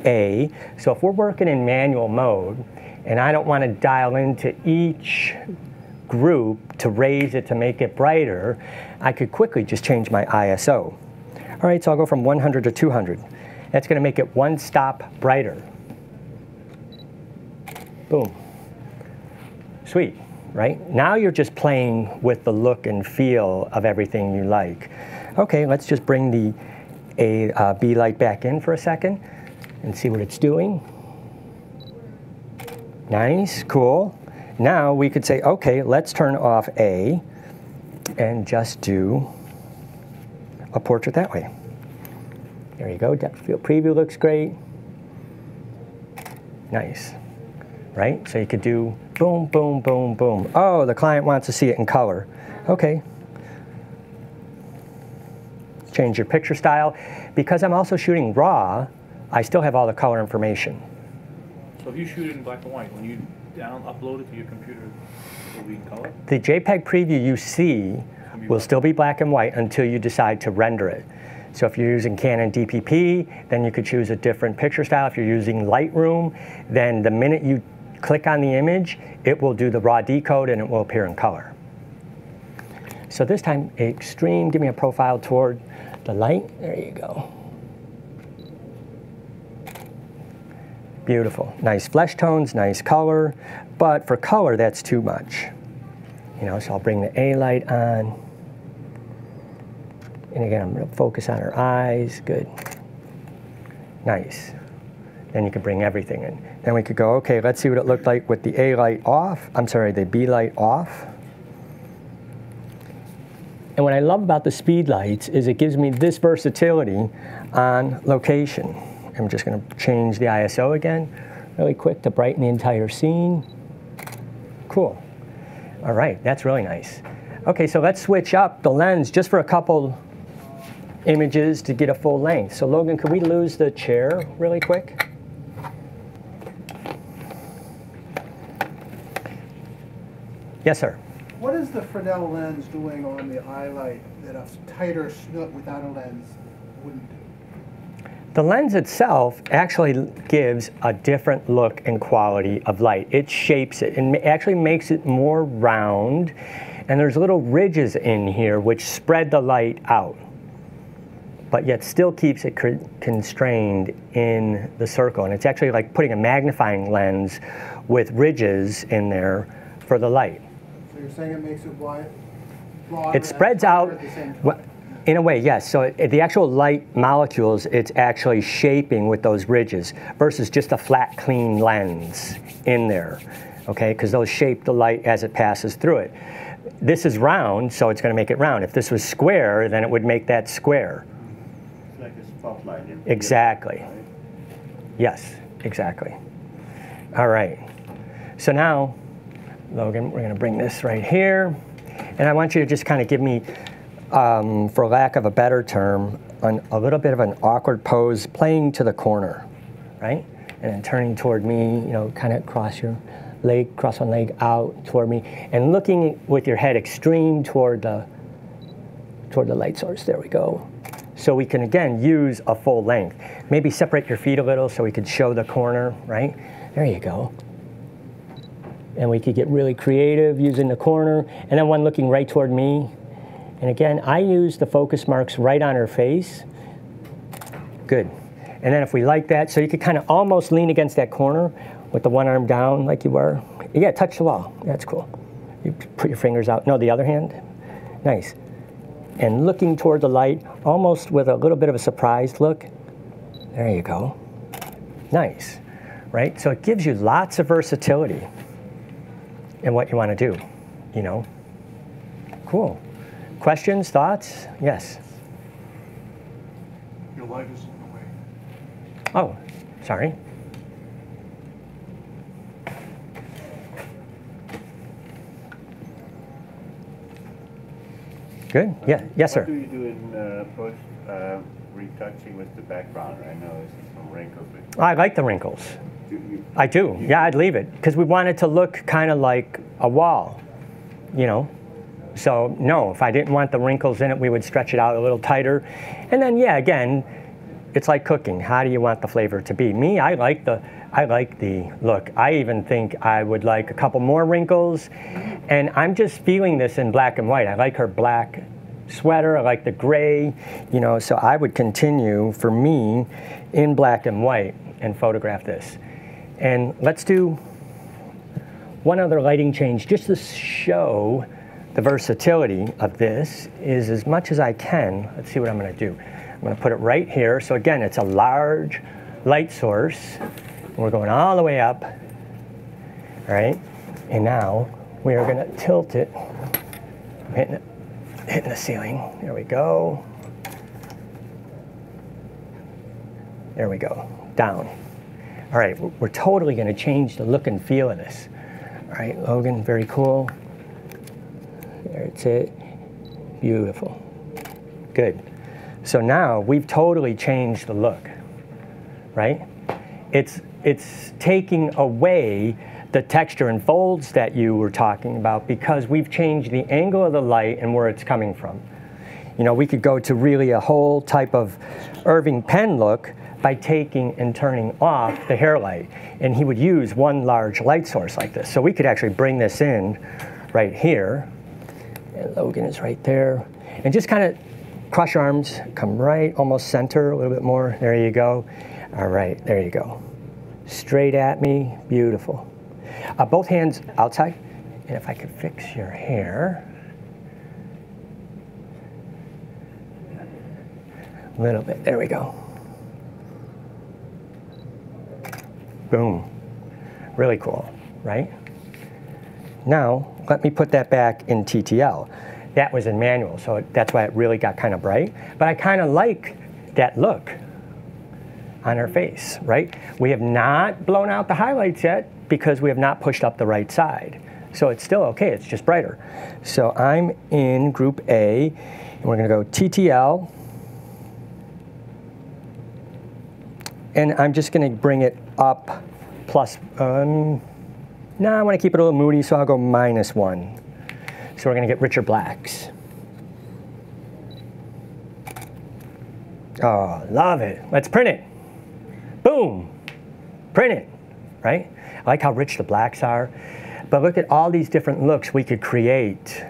A. So if we're working in manual mode and I don't want to dial into each group to raise it to make it brighter, I could quickly just change my ISO. All right, so I'll go from 100 to 200. That's going to make it one stop brighter. Boom. Sweet, right? Now you're just playing with the look and feel of everything you like. Okay, let's just bring the A, uh, B light back in for a second and see what it's doing. Nice, cool. Now we could say, okay, let's turn off A and just do a portrait that way. There you go, depth field preview looks great. Nice, right? So you could do boom, boom, boom, boom. Oh, the client wants to see it in color. Okay. Change your picture style. Because I'm also shooting raw, I still have all the color information. So if you shoot it in black and white, when you down upload it to your computer, it will be in color? The JPEG preview you see will still be black and white until you decide to render it. So if you're using Canon DPP, then you could choose a different picture style. If you're using Lightroom, then the minute you click on the image, it will do the raw decode and it will appear in color. So this time, extreme, give me a profile toward the light. There you go. Beautiful. Nice flesh tones, nice color, but for color, that's too much. You know, so I'll bring the A light on. And again, I'm going to focus on her eyes. Good. Nice. Then you can bring everything in. Then we could go, okay, let's see what it looked like with the A light off. I'm sorry, the B light off. And what I love about the speed lights is it gives me this versatility on location. I'm just going to change the ISO again really quick to brighten the entire scene. Cool. All right, that's really nice. Okay, so let's switch up the lens just for a couple images to get a full length. So Logan, could we lose the chair really quick? Yes, sir. What is the Fresnel lens doing on the eye light that a tighter snoot without a lens wouldn't do? The lens itself actually gives a different look and quality of light. It shapes it and actually makes it more round. And there's little ridges in here which spread the light out, but yet still keeps it constrained in the circle. And it's actually like putting a magnifying lens with ridges in there for the light. So you're saying it makes it wide? It spreads out. at the same time? well, In a way, yes. So it, the actual light molecules, it's actually shaping with those ridges versus just a flat, clean lens in there. okay? Because those shape the light as it passes through it. This is round, so it's going to make it round. If this was square, then it would make that square. Spotlight. in- Exactly. Right? Yes, exactly. All right. So now, Logan, we're going to bring this right here. And I want you to just kind of give me, um, for lack of a better term, an, a little bit of an awkward pose, playing to the corner, right? And then turning toward me, you know, kind of cross your leg, cross one leg out toward me, and looking with your head extreme toward the toward the light source. There we go. So we can again use a full length. Maybe separate your feet a little so we could show the corner, right? There you go. And we could get really creative using the corner, and then one looking right toward me. And again, I use the focus marks right on her face. Good. And then if we like that, so you could kind of almost lean against that corner with the one arm down like you were. Yeah, touch the wall. That's cool. You put your fingers out. No, the other hand. Nice. And looking toward the light, almost with a little bit of a surprised look. There you go. Nice. Right? So it gives you lots of versatility in what you want to do, you know? Cool. Questions, thoughts? Yes. Your light is in the way. Oh, sorry. Good. Yeah. Yes, sir. What do you do in uh, post uh, retouching with the background? I know there's some wrinkles. but I like the wrinkles. do you- I do. Yeah, I'd leave it because we want it to look kind of like a wall, you know. So no, if I didn't want the wrinkles in it, we would stretch it out a little tighter. And then yeah, again, it's like cooking. How do you want the flavor to be? Me, I like the I like the look. I even think I would like a couple more wrinkles. And I'm just feeling this in black and white. I like her black sweater. I like the gray, you know, so I would continue for me in black and white and photograph this. And let's do one other lighting change just to show the versatility of this is as much as I can. Let's see what I'm going to do. I'm going to put it right here. So again, it's a large light source. We're going all the way up. All right. And now we are going to tilt it. Hitting it, hitting the ceiling. There we go. There we go. Down. All right, we're- totally going to change the look and feel of this. All right, Logan, very cool. That's it. Beautiful. Good. So now we've totally changed the look, right? It's it's taking away the texture and folds that you were talking about because we've changed the angle of the light and where it's coming from. You know, we could go to really a whole type of Irving Penn look by taking and turning off the hair light. And he would use one large light source like this. So we could actually bring this in right here. And Logan is right there. And just kind of your arms, come right, almost center a little bit more. There you go. All right, there you go. Straight at me, beautiful. Uh, both hands outside. And if I could fix your hair. A little bit. There we go. Boom. Really cool, right? Now, let me put that back in TTL. That was in manual, so that's why it really got kind of bright. But I kind of like that look on her face, right? We have not blown out the highlights yet because we have not pushed up the right side. So it's still okay, it's just brighter. So I'm in group A, and we're gonna go TTL. And I'm just gonna bring it up plus, um, no, I wanna keep it a little moody, so I'll go minus one. So we're gonna get richer blacks. Oh, love it. Let's print it. Boom. Print it, right? I like how rich the blacks are. But look at all these different looks we could create.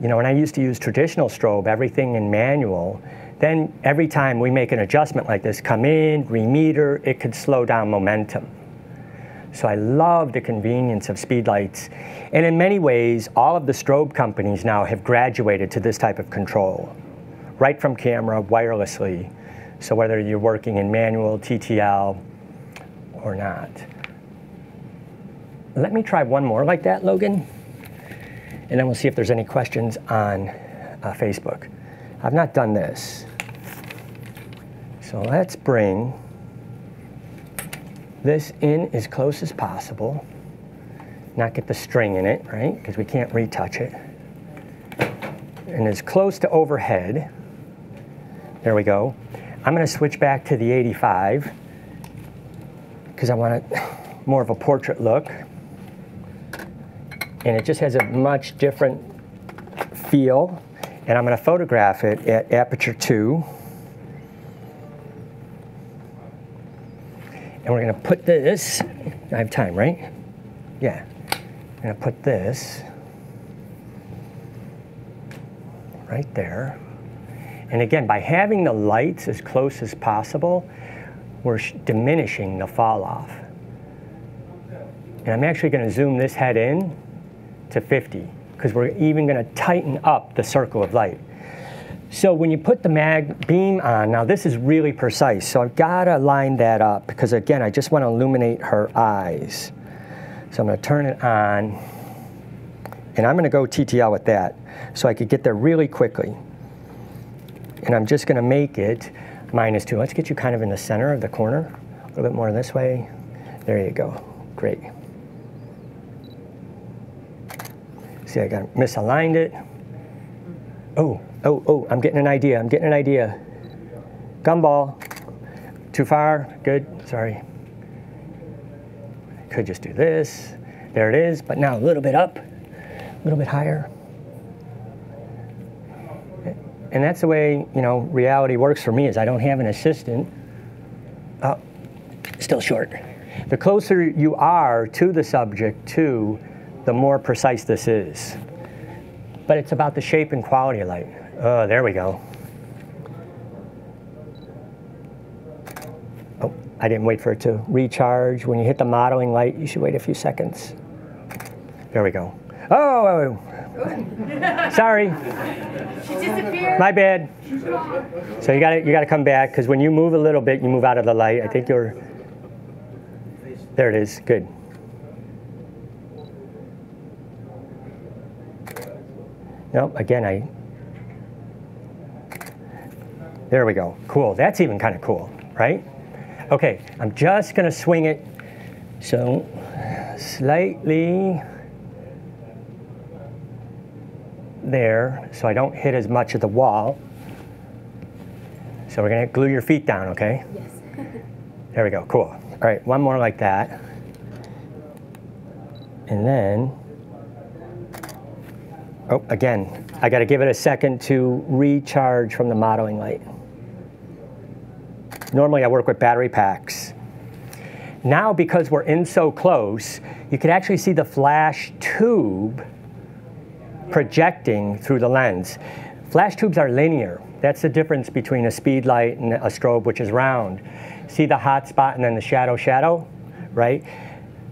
You know, when I used to use traditional strobe, everything in manual, then every time we make an adjustment like this, come in, remeter, it could slow down momentum. So I love the convenience of speedlights. And in many ways, all of the strobe companies now have graduated to this type of control, right from camera, wirelessly. So whether you're working in manual, TTL, or not. let me try one more like that, Logan, and then we'll see if there's any questions on uh, Facebook. I've not done this. So let's bring this in as close as possible. Not get the string in it, right? Because we can't retouch it. And as close to overhead. There we go. I'm going to switch back to the 85 because I want it more of a portrait look. And it just has a much different feel. And I'm going to photograph it at aperture 2. And we're going to put this, I have time, right? Yeah. I'm going to put this right there. And again, by having the lights as close as possible, we're diminishing the fall off. And I'm actually going to zoom this head in to 50 because we're even going to tighten up the circle of light. So when you put the MagBeam on, now this is really precise, so I've got to line that up because again, I just want to illuminate her eyes. So I'm going to turn it on, and I'm going to go TTL with that so I could get there really quickly. And I'm just going to make it minus 2. Let's get you kind of in the center of the corner, a little bit more this way. There you go. Great. See, I got misaligned it. Oh, oh, oh, I'm getting an idea. I'm getting an idea. Gumball. Too far? Good. Sorry. Could just do this. There it is, but now a little bit up, a little bit higher. And that's the way, you know, reality works for me is I don't have an assistant. Oh, still short. The closer you are to the subject, too, the more precise this is. But it's about the shape and quality of light. Oh, there we go. Oh, I didn't wait for it to recharge. When you hit the modeling light, you should wait a few seconds. There we go. Oh, sorry. She disappeared. My bad. So you got to you got to come back because when you move a little bit, you move out of the light. I think you're. There it is. Good. Nope. Again, I. There we go. Cool. That's even kind of cool, right? Okay. I'm just gonna swing it. So slightly there so I don't hit as much of the wall. So we're gonna glue your feet down, okay? Yes. There we go, cool. All right, one more like that. And then, oh, again, I gotta give it a second to recharge from the modeling light. Normally I work with battery packs. Now, because we're in so close, you can actually see the flash tube projecting through the lens. Flash tubes are linear. That's the difference between a speed light and a strobe, which is round. See the hot spot and then the shadow shadow, right?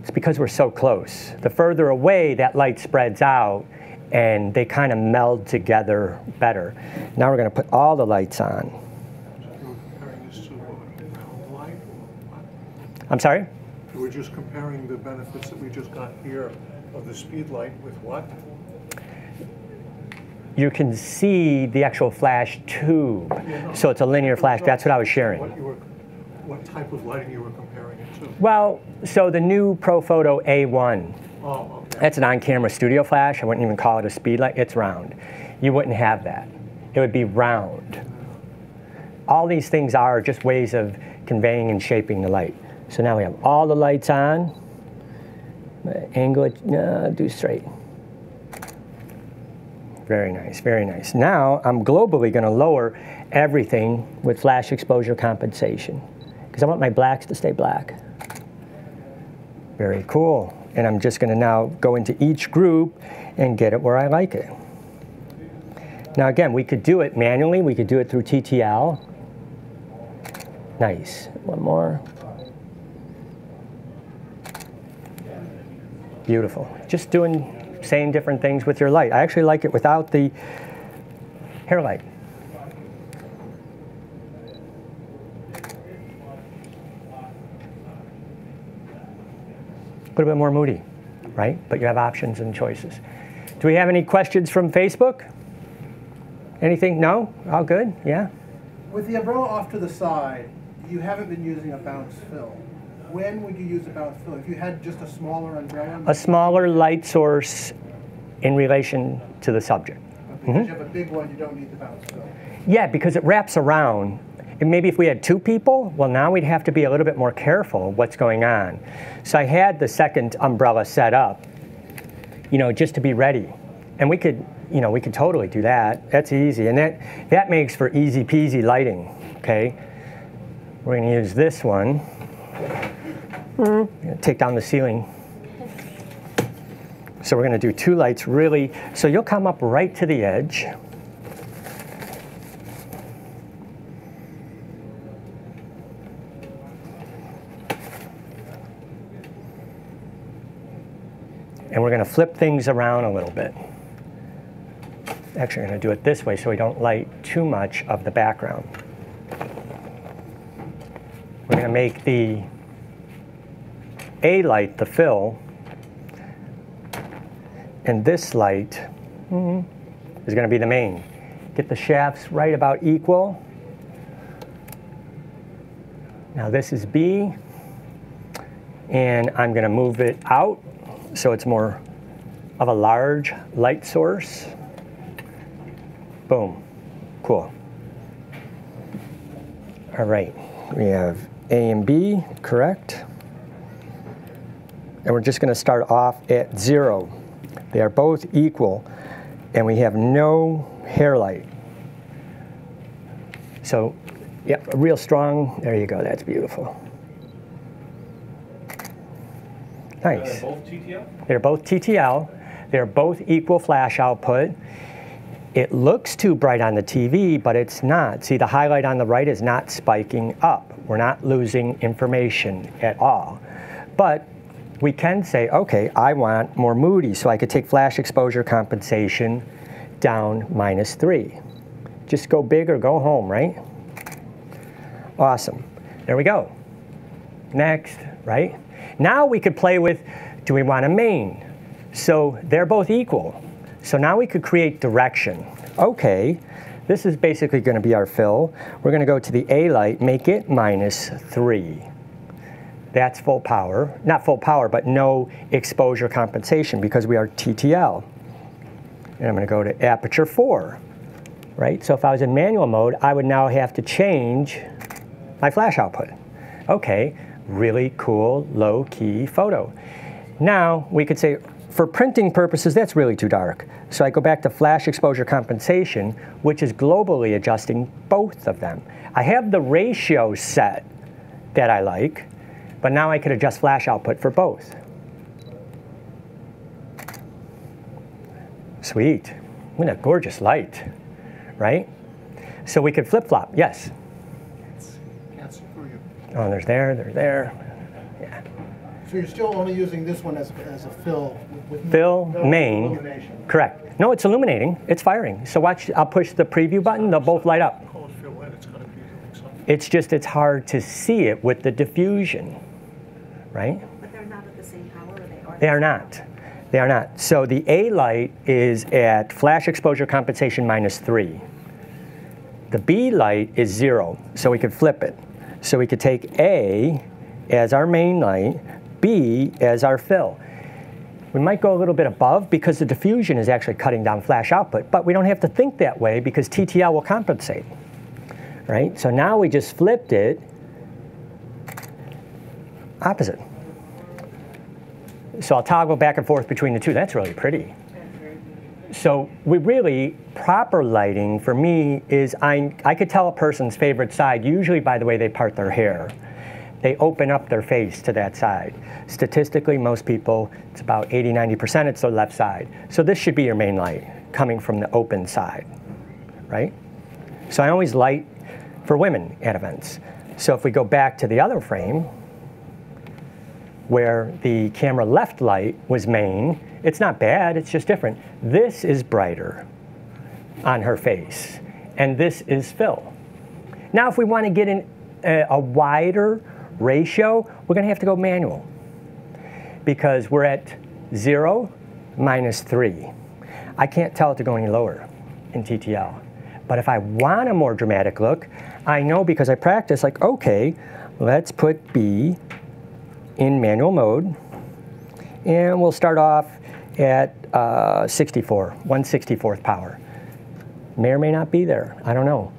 It's because we're so close. The further away that light spreads out and they kind of meld together better. Now we're going to put all the lights on. I'm sorry? Were just comparing the benefits that we just got here of the speed light with what? You can see the actual flash tube. So it's a linear flash. That's what I was sharing. What were, what type of lighting you were comparing it to? Well, so the new Profoto A1, Oh, okay. that's an on-camera studio flash. I wouldn't even call it a speed light. It's round. You wouldn't have that. It would be round. All these things are just ways of conveying and shaping the light. So now we have all the lights on. Angle it, no, do straight. Very nice, very nice. Now I'm globally going to lower everything with flash exposure compensation because I want my blacks to stay black. Very cool. And I'm just going to now go into each group and get it where I like it. Now again, we could do it manually. We could do it through TTL. Nice. One more. Beautiful. Just doing, saying different things with your light. I actually like it without the hair light. A little bit more moody. right? But you have options and choices. Do we have any questions from Facebook? Anything? No? All good? Yeah? With the umbrella off to the side, you haven't been using a bounce fill. When would you use a bounce fill? If you had just a smaller umbrella? A smaller light source in relation to the subject. Mm-hmm. Because you have a big one, you don't need the bounce fill. Yeah, because it wraps around. And maybe if we had two people, well, now we'd have to be a little bit more careful what's going on. So I had the second umbrella set up, you know, just to be ready. And we could, you know, we could totally do that. That's easy. And that, that makes for easy peasy lighting, okay? We're gonna use this one. Mm-hmm. Take down the ceiling. So we're gonna do two lights really, so you'll come up right to the edge. And we're going to flip things around a little bit. Actually, I'm going to do it this way so we don't light too much of the background. We're going to make the A light the fill, and this light is going to be the main. Get the shafts right about equal. Now this is B, and I'm going to move it out so it's more of a large light source. Boom. Cool. All right. We have A and B, correct? And we're just going to start off at zero. They are both equal, and we have no hair light. So, yeah, real strong. There you go. That's beautiful. Nice. Are they both TTL? They're both TTL. They're both equal flash output. It looks too bright on the TV, but it's not. See, the highlight on the right is not spiking up. We're not losing information at all. But we can say, okay, I want more moody, so I could take flash exposure compensation down minus three. Just go big or go home, right? Awesome. There we go. Next, right? Now we could play with, do we want a main? So they're both equal. So now we could create direction. Okay, this is basically going to be our fill. We're going to go to the A light, make it minus 3. That's full power. Not full power, but no exposure compensation because we are TTL. And I'm going to go to aperture 4. Right? So if I was in manual mode, I would now have to change my flash output. Okay, really cool, low key photo. Now we could say, for printing purposes, that's really too dark. So I go back to flash exposure compensation, which is globally adjusting both of them. I have the ratio set that I like, but now I could adjust flash output for both. Sweet. What a gorgeous light, right? So we could flip flop, yes. Can't see through you. Oh, there's there, there's there. Yeah. So you're still only using this one as, as a fill with, Fill, no main. illumination. Correct. No, it's illuminating. It's firing. So watch, I'll push the preview button. They'll both light up. Call fill in, it's gonna be doing. It's just, it's hard to see it with the diffusion, right? But they're not at the same power, or they are? They are not. They are not. So the A light is at flash exposure compensation minus three. The B light is zero, so we could flip it. So we could take A as our main light, B as our fill. We might go a little bit above because the diffusion is actually cutting down flash output, but we don't have to think that way because TTL will compensate, right? So now we just flipped it opposite. So I'll toggle back and forth between the two. That's really pretty. So we really, proper lighting for me is I, I could tell a person's favorite side usually by the way they part their hair. They open up their face to that side. Statistically, most people, it's about 80, 90%, it's the left side. So this should be your main light coming from the open side, right? So I always light for women at events. So if we go back to the other frame, where the camera left light was main. It's not bad, it's just different. This is brighter on her face, and this is fill. Now, if we want to get in a, a wider ratio, we're going to have to go manual because we're at 0 minus 3. I can't tell it to go any lower in TTL. But if I want a more dramatic look, I know because I practice, like, okay, let's put B in manual mode. And we'll start off at uh, 64, 164th power. May or may not be there. I don't know.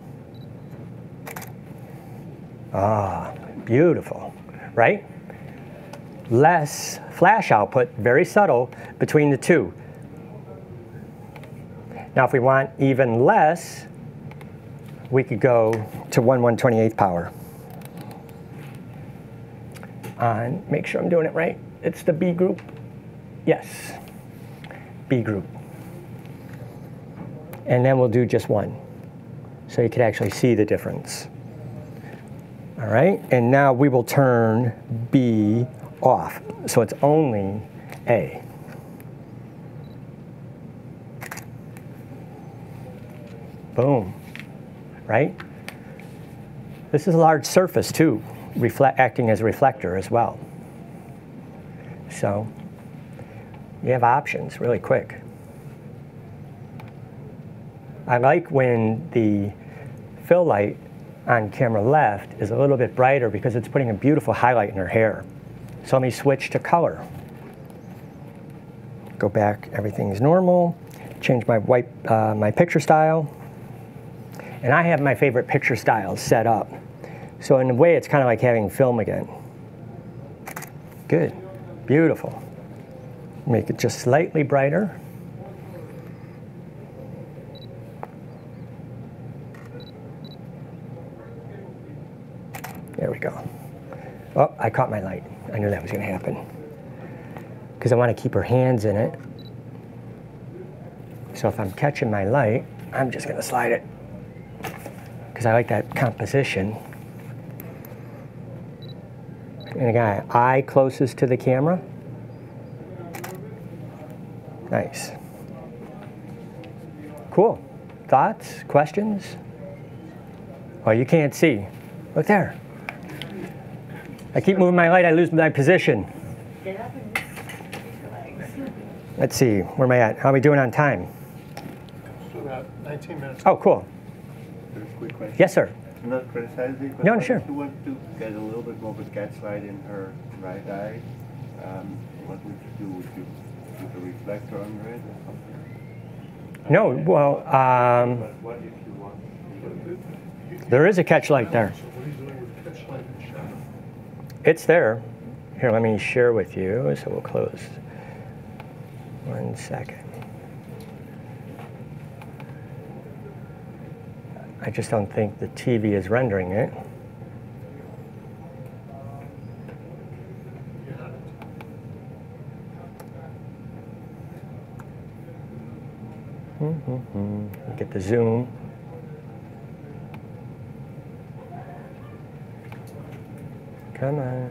Ah, beautiful, right? Less flash output, very subtle, between the two. Now if we want even less, we could go to 1 128th power. And make sure I'm doing it right. It's the B group. Yes, B group. And then we'll do just one. So you can actually see the difference. All right, and now we will turn B off. So it's only A. Boom, right? This is a large surface too, reflect, acting as a reflector as well. So you have options really quick. I like when the fill light on camera left is a little bit brighter because it's putting a beautiful highlight in her hair. So let me switch to color. Go back, everything's normal. Change my white, uh, my picture style. And I have my favorite picture styles set up. So in a way, it's kind of like having film again. Good, beautiful. Make it just slightly brighter. There we go. Oh, I caught my light. I knew that was going to happen. Because I want to keep her hands in it. So if I'm catching my light, I'm just going to slide it. Because I like that composition. And again, eye closest to the camera. Nice. Cool. Thoughts? Questions? Oh, you can't see. Look there. I keep moving my light, I lose my position. Let's see, where am I at? How are we doing on time? About 19 minutes. Oh, cool. Yes, sir. I'm not criticizing, but No, what sure. if you want to get a little bit more of a catch light in her right eye? Um, what would you do? Would you put a reflector under it or something? No, well, um, But what want? there is a catch light there. So what are you doing with the catch light? It's there. Here, let me share with you, so we'll close. One second. I just don't think the TV is rendering it. Yeah. Mhm. Get the zoom. Come on.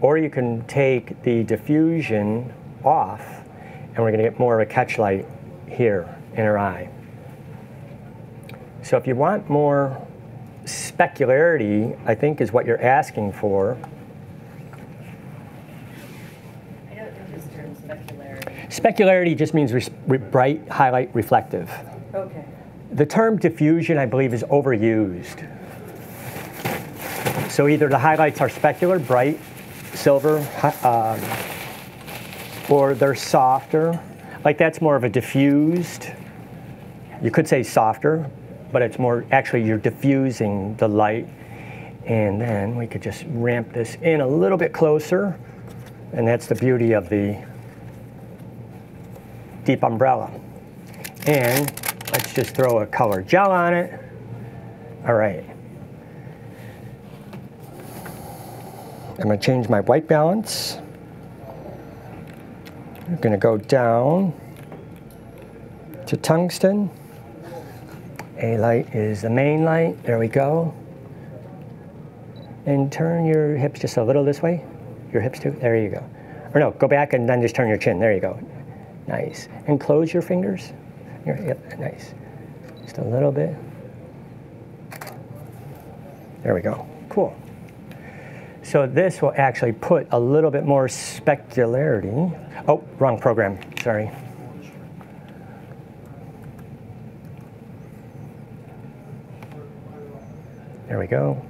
Or you can take the diffusion off, and we're going to get more of a catch light here in her eye. So if you want more specularity, I think is what you're asking for. I don't know this term specularity. Specularity just means bright, highlight, reflective. Okay. The term diffusion, I believe, is overused. So either the highlights are specular, bright, silver, um, or they're softer. Like that's more of a diffused. You could say softer, but it's more actually you're diffusing the light. And then we could just ramp this in a little bit closer. And that's the beauty of the deep umbrella. And let's just throw a color gel on it. All right. I'm to change my white balance. I'm going to go down to tungsten. A light is the main light. There we go. And turn your hips just a little this way. Your hips too. There you go. Or no, go back and then just turn your chin. There you go. Nice. And close your fingers. Yep, nice. Just a little bit. There we go. Cool. So this will actually put a little bit more specularity. Oh, wrong program, sorry. There we go.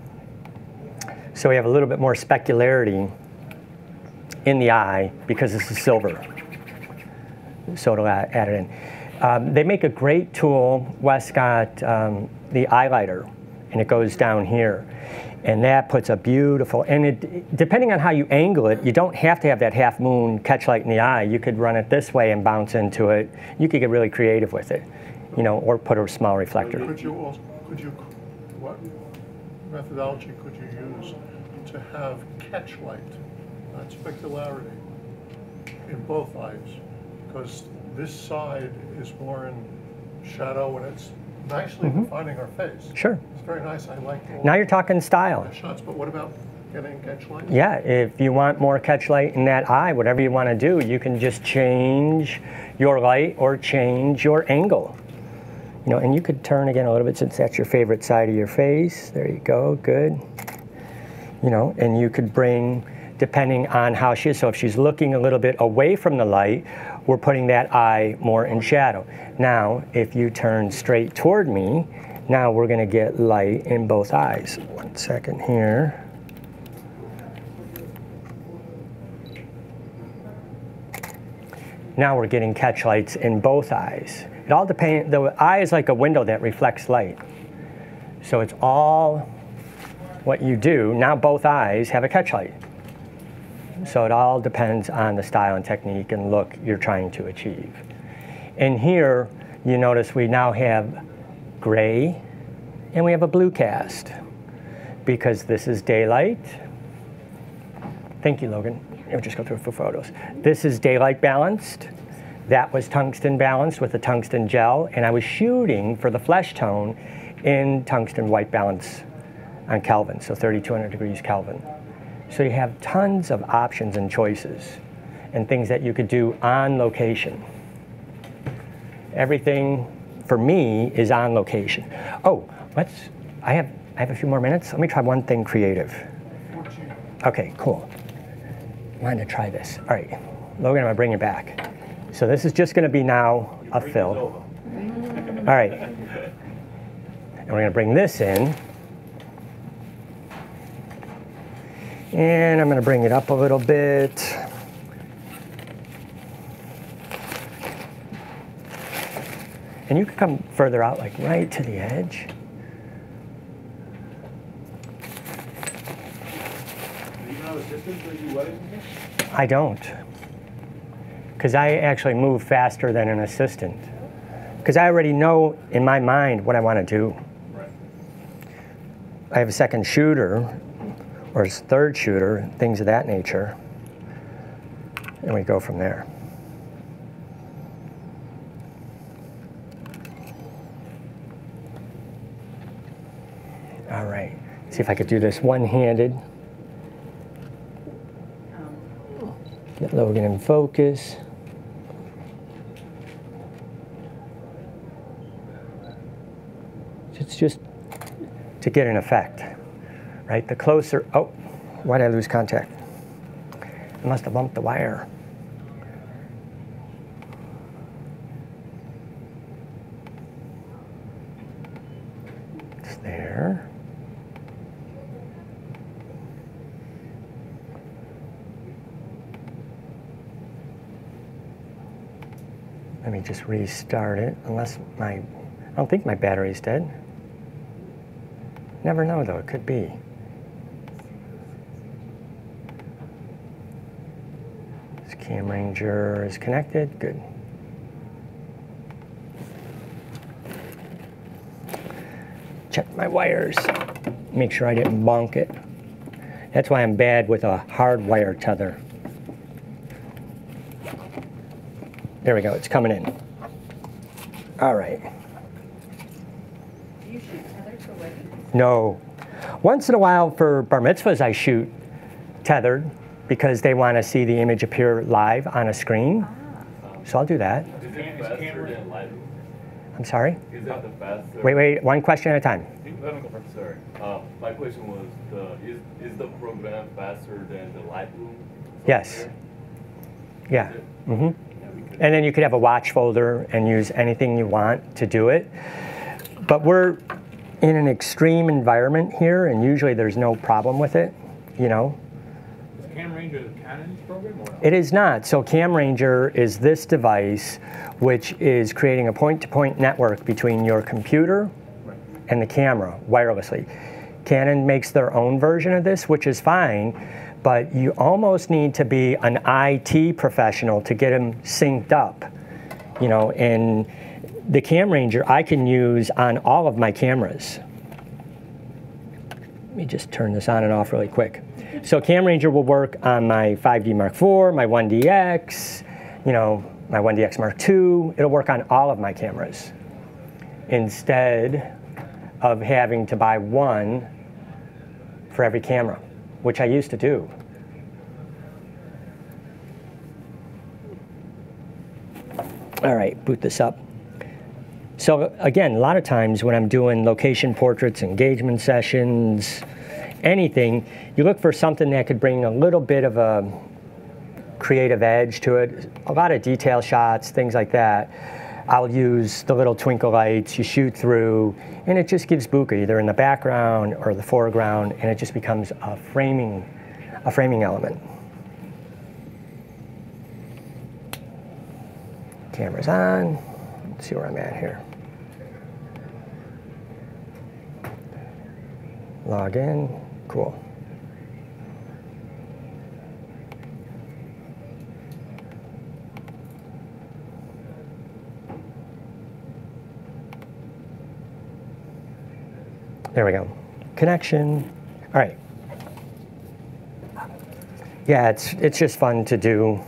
So we have a little bit more specularity in the eye because this is silver. So it'll add, add it in. Um, they make a great tool. Westcott um, the eyelighter, and it goes down here. And that puts a beautiful, and it, depending on how you angle it, you don't have to have that half moon catch light in the eye. You could run it this way and bounce into it. You could get really creative with it, you know, or put a small reflector. Could you also, could you, what methodology could you use to have catch light, not specularity, in both eyes? Because this side is more in shadow and it's nicely mm-hmm. defining our face. Sure. It's very nice, I like Now you're talking style. shots, but what about getting catch light? Yeah, if you want more catch light in that eye, whatever you want to do, you can just change your light or change your angle. You know, and you could turn again a little bit since that's your favorite side of your face. There you go, good. You know, and you could bring, depending on how she is, so if she's looking a little bit away from the light, we're putting that eye more in shadow. Now, if you turn straight toward me, now we're going to get light in both eyes. One second here. Now we're getting catch lights in both eyes. It all depends, the eye is like a window that reflects light. So it's all what you do. Now both eyes have a catch light. So it all depends on the style and technique and look you're trying to achieve. And here, you notice we now have gray and we have a blue cast because this is daylight. Thank you, Logan. We'll just go through for photos. This is daylight balanced. That was tungsten balanced with a tungsten gel, and I was shooting for the flesh tone in tungsten white balance on Kelvin, so 3200 degrees Kelvin. So you have tons of options and choices and things that you could do on location. Everything for me is on location. Oh, let's, I have, I have a few more minutes. Let me try one thing creative. Okay, cool. Wanted to try this. All right, Logan, I'm gonna bring you back. So this is just gonna be now a fill. All right. And we're gonna bring this in. And I'm gonna bring it up a little bit. And you can come further out, like right to the edge. I Do you know the distance that you wedding? I don't. Because I actually move faster than an assistant. Because I already know in my mind what I want to do. Right. I have a second shooter or a third shooter, things of that nature. And we go from there. All right. See if I could do this one-handed. Oh. Get Logan in focus. It's just to get an effect, right? The closer, oh, why did I lose contact? I must have bumped the wire. It's there. Let me just restart it, unless my, I don't think my battery's dead. Never know though, it could be. This CamRanger is connected, good. Check my wires, make sure I didn't bonk it. That's why I'm bad with a hard wire tether. There we go, it's coming in. All right. Do you shoot tethered for weddings? No. Once in a while for bar mitzvahs, I shoot tethered because they want to see the image appear live on a screen. So I'll do that. I'm sorry? Is that the faster? Wait, wait, one question at a time. Sorry. Uh, my question was, the, is, is the program faster than the Lightroom? Yes. Yeah. Is it? hmm And then you could have a watch folder and use anything you want to do it. But we're in an extreme environment here, and usually there's no problem with it, you know? Is CamRanger Canon's program or? It is not. So CamRanger is this device which is creating a point-to-point network between your computer and the camera wirelessly. Canon makes their own version of this, which is fine, but you almost need to be an IT professional to get them synced up. You know, and the CamRanger I can use on all of my cameras. Let me just turn this on and off really quick. So CamRanger will work on my 5D Mark IV, my 1DX, you know, my 1DX Mark II. It'll work on all of my cameras instead of having to buy one for every camera, which I used to do. All right, boot this up. So again, a lot of times when I'm doing location portraits, engagement sessions, anything, you look for something that could bring a little bit of a creative edge to it, a lot of detail shots, things like that. I'll use the little twinkle lights you shoot through, and it just gives bokeh either in the background or the foreground, and it just becomes a framing, a framing element. Camera's on. Let's see where I'm at here. Log in. Cool. There we go. Connection. All right. Yeah, it's it's just fun to do.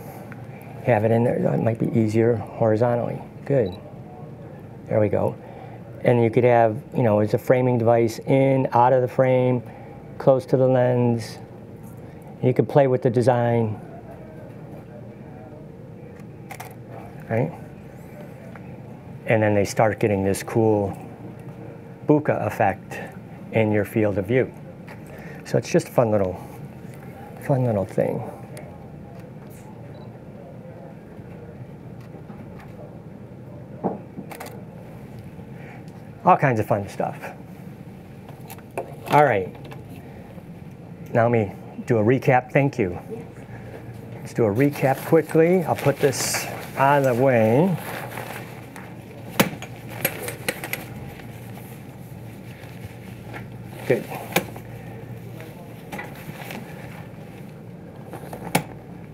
Have it in there. It might be easier horizontally. Good. There we go. And you could have, you know, it's a framing device in, out of the frame, close to the lens. You could play with the design. Right? And then they start getting this cool bokeh effect in your field of view. So it's just a fun little, fun little thing. All kinds of fun stuff. All right. Now let me do a recap. Thank you. Let's do a recap quickly. I'll put this out of the way. Good.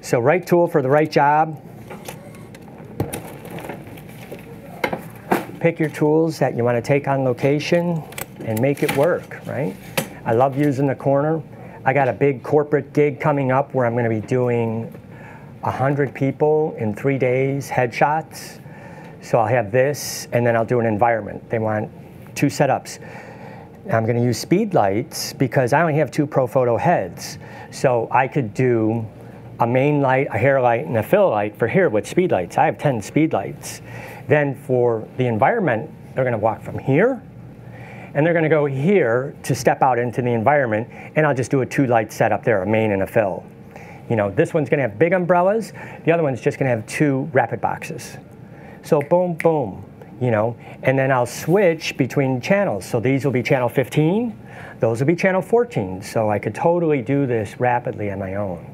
So right tool for the right job. Pick your tools that you want to take on location and make it work, right? I love using the corner. I got a big corporate gig coming up where I'm going to be doing 100 people in three days, headshots. So I'll have this, and then I'll do an environment. They want two setups. I'm going to use speed lights because I only have two Profoto heads. So I could do a main light, a hair light, and a fill light for here with speed lights. I have 10 speed lights. Then for the environment, they're going to walk from here, and they're going to go here to step out into the environment, and I'll just do a two light setup there, a main and a fill. You know, this one's going to have big umbrellas. The other one's just going to have two rapid boxes. So boom, boom, you know, and then I'll switch between channels. So these will be channel 15, those will be channel 14. So I could totally do this rapidly on my own.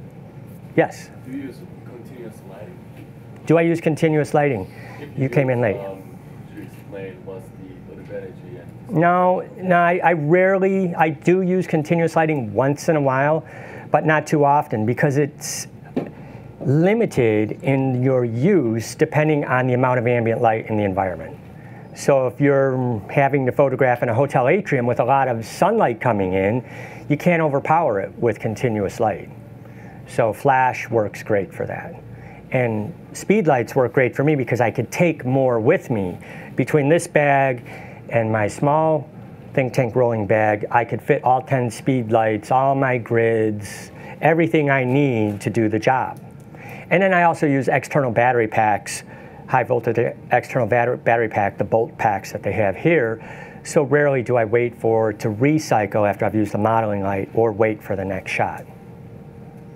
Yes. Do you use continuous lighting? Do I use continuous lighting? You came in late. Um, could you explain what's the advantage and No, no, I, I rarely, I do use continuous lighting once in a while, but not too often because it's limited in your use depending on the amount of ambient light in the environment. So if you're having to photograph in a hotel atrium with a lot of sunlight coming in, you can't overpower it with continuous light. So flash works great for that. And speed lights work great for me because I could take more with me. Between this bag and my small think tank rolling bag, I could fit all 10 speed lights, all my grids, everything I need to do the job. And then I also use external battery packs high voltage external battery pack, the bolt packs that they have here. So rarely do I wait for to recycle after I've used the modeling light or wait for the next shot.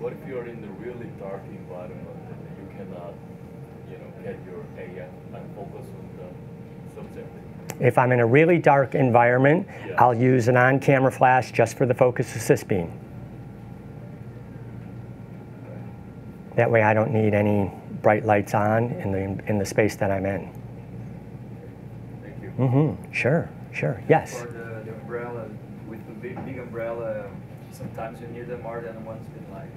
What if you're in the really dark environment and you cannot, you know, get your AF and focus on the subject? If I'm in a really dark environment, Yeah. I'll use an on-camera flash just for the focus assist beam. That way I don't need any bright lights on in the, in the space that I'm in. Thank you. Mm-hmm, sure, sure, yes. For the, the umbrella, with the big, big umbrella, sometimes you need them more than one speed light.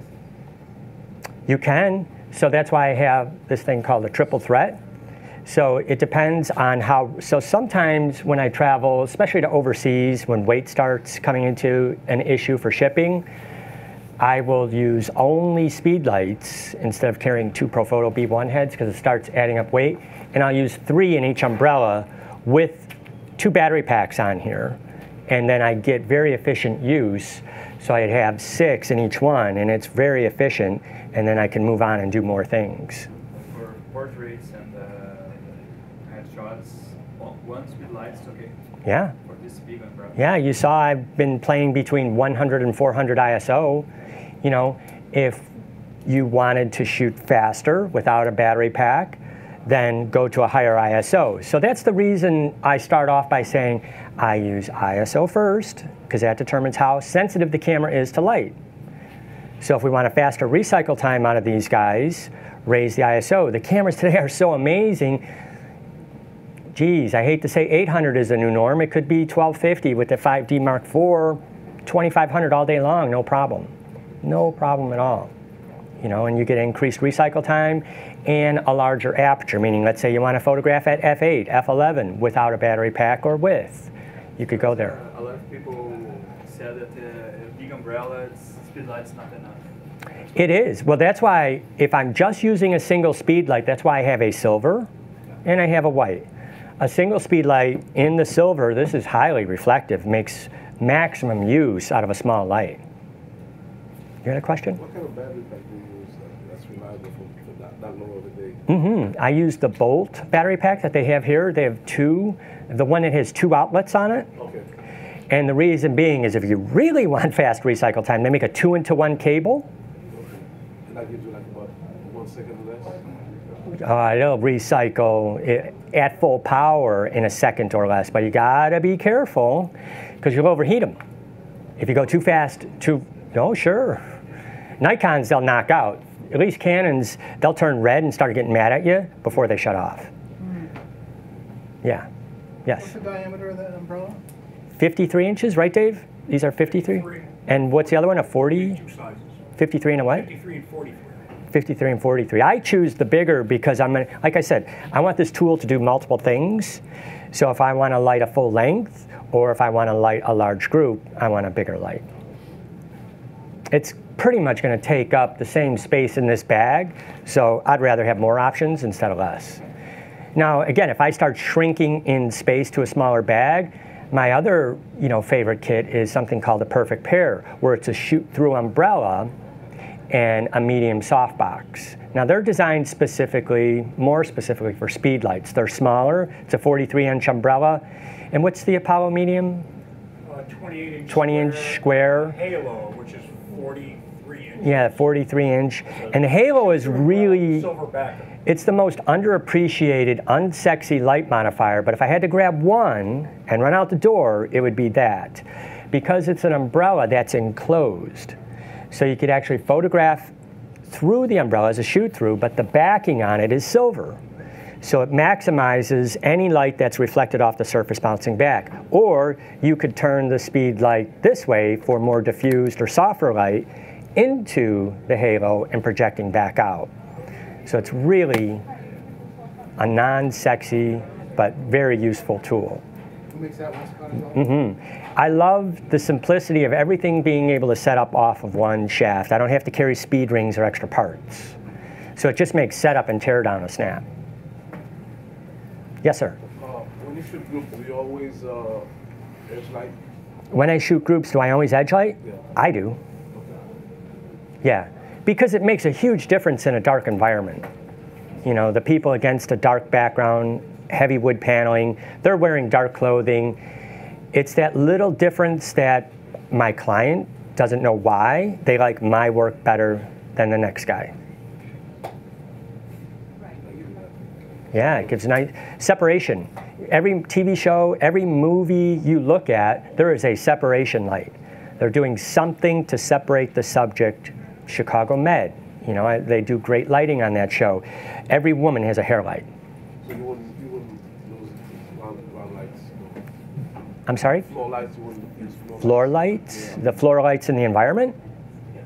You can. So that's why I have this thing called a triple threat. So it depends on how. So sometimes when I travel, especially to overseas, when weight starts coming into an issue for shipping, I will use only speed lights instead of carrying two Profoto B1 heads because it starts adding up weight. And I'll use three in each umbrella with two battery packs on here. And then I get very efficient use. So I'd have six in each one, and it's very efficient. And then I can move on and do more things. For uh, headshots, one, speed light's okay Yeah. for this big umbrella. Yeah, you saw I've been playing between 100 and 400 ISO. You know, if you wanted to shoot faster without a battery pack, then go to a higher ISO. So that's the reason I start off by saying I use ISO first, because that determines how sensitive the camera is to light. So if we want a faster recycle time out of these guys, raise the ISO. The cameras today are so amazing geez, I hate to say 800 is the new norm. It could be 1250 with the 5D Mark IV, 2500 all day long, no problem. No problem at all. You know, and you get increased recycle time and a larger aperture, meaning let's say you want to photograph at f8, f11 without a battery pack or with. You could go there. A lot of people said that uh, a big umbrella, speed light's not enough. It is. Well, that's why if I'm just using a single speed light, that's why I have a silver and I have a white. A single speed light in the silver, this is highly reflective, makes maximum use out of a small light. You had a question? What kind of battery pack do you use that's reliable for, for that, that long of a day? hmm I use the Bolt battery pack that they have here. They have two, the one that has two outlets on it. Okay. And the reason being is if you really want fast recycle time, they make a two into one cable. And that gives you like about one second less? Uh, it'll recycle it at full power in a second or less, but you gotta be careful because you'll overheat them. If you go too fast, too, no, sure. Nikons, they'll knock out. At least Canons, they'll turn red and start getting mad at you before they shut off. Yeah, Yes. What's yes. the diameter of that umbrella? 53 inches, right, Dave? These are 53? 53. And what's the other one, a 40? Two sizes, 53 and a what? 53 and 43. 53 and 43. I choose the bigger because I'm like I said, I want this tool to do multiple things. So if I want to light a full length or if I want to light a large group, I want a bigger light. It's pretty much going to take up the same space in this bag, so I'd rather have more options instead of less. Now, again, if I start shrinking in space to a smaller bag, my other, you know, favorite kit is something called a perfect pair, where it's a shoot-through umbrella and a medium softbox. Now they're designed specifically, more specifically for speed lights. They're smaller. It's a 43 inch umbrella. And what's the Apollo medium? Uh, 28 inch. 20 inch square. Halo, which is 43 inch. Yeah, 43 inch. And the Halo is really, silver it's the most underappreciated, unsexy light modifier. But if I had to grab one and run out the door, it would be that. Because it's an umbrella that's enclosed. So you could actually photograph through the umbrella as a shoot through, but the backing on it is silver. So it maximizes any light that's reflected off the surface bouncing back. Or you could turn the speed light this way for more diffused or softer light into the halo and projecting back out. So it's really a non-sexy but very useful tool. Who makes that one, Scott? as well? I love the simplicity of everything being able to set up off of one shaft. I don't have to carry speed rings or extra parts. So it just makes setup and tear down a snap. Yes, sir. Uh, when you shoot group, do you always uh, edge light? When I shoot groups, do I always edge light? Yeah. I do. Yeah, because it makes a huge difference in a dark environment. You know, the people against a dark background, heavy wood paneling, they're wearing dark clothing. It's that little difference that my client doesn't know why they like my work better than the next guy. Yeah, it gives nice separation. Every TV show, every movie you look at, there is a separation light. They're doing something to separate the subject. Chicago Med, you know, they do great lighting on that show. Every woman has a hair light. So you wouldn't, you wouldn't lose round, round lights, no. I'm sorry? floor lights, you floor. Floor lights? The floor lights in the environment?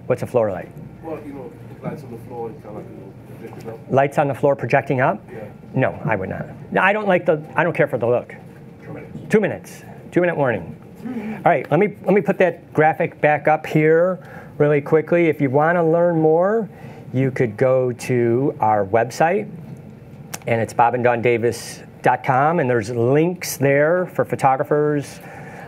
What's a floor light? Well, you know, lights on the floor, kind of like, you know, projecting up. Lights on the floor projecting up? Yeah. No, I would not. I don't like the, I don't care for the look. Two minutes, two minute warning. All right, let me, let me put that graphic back up here really quickly. If you want to learn more, you could go to our website, and it's bobanddawndavis.com, and there's links there for photographers,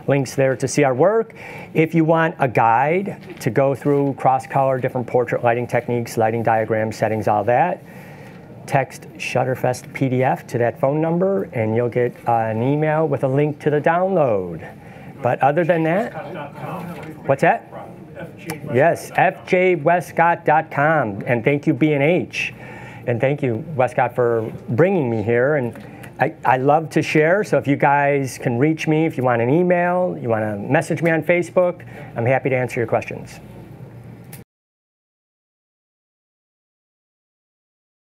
links there to see our work. If you want a guide to go through cross color, different portrait lighting techniques, lighting diagrams, settings, all that, text Shutterfest PDF to that phone number, and you'll get uh, an email with a link to the download. But other than that, what's that? Yes, fjwestcott.com. And thank you, B&H. And thank you, Westcott, for bringing me here. And I, I love to share, so if you guys can reach me, if you want an email, you want to message me on Facebook, I'm happy to answer your questions.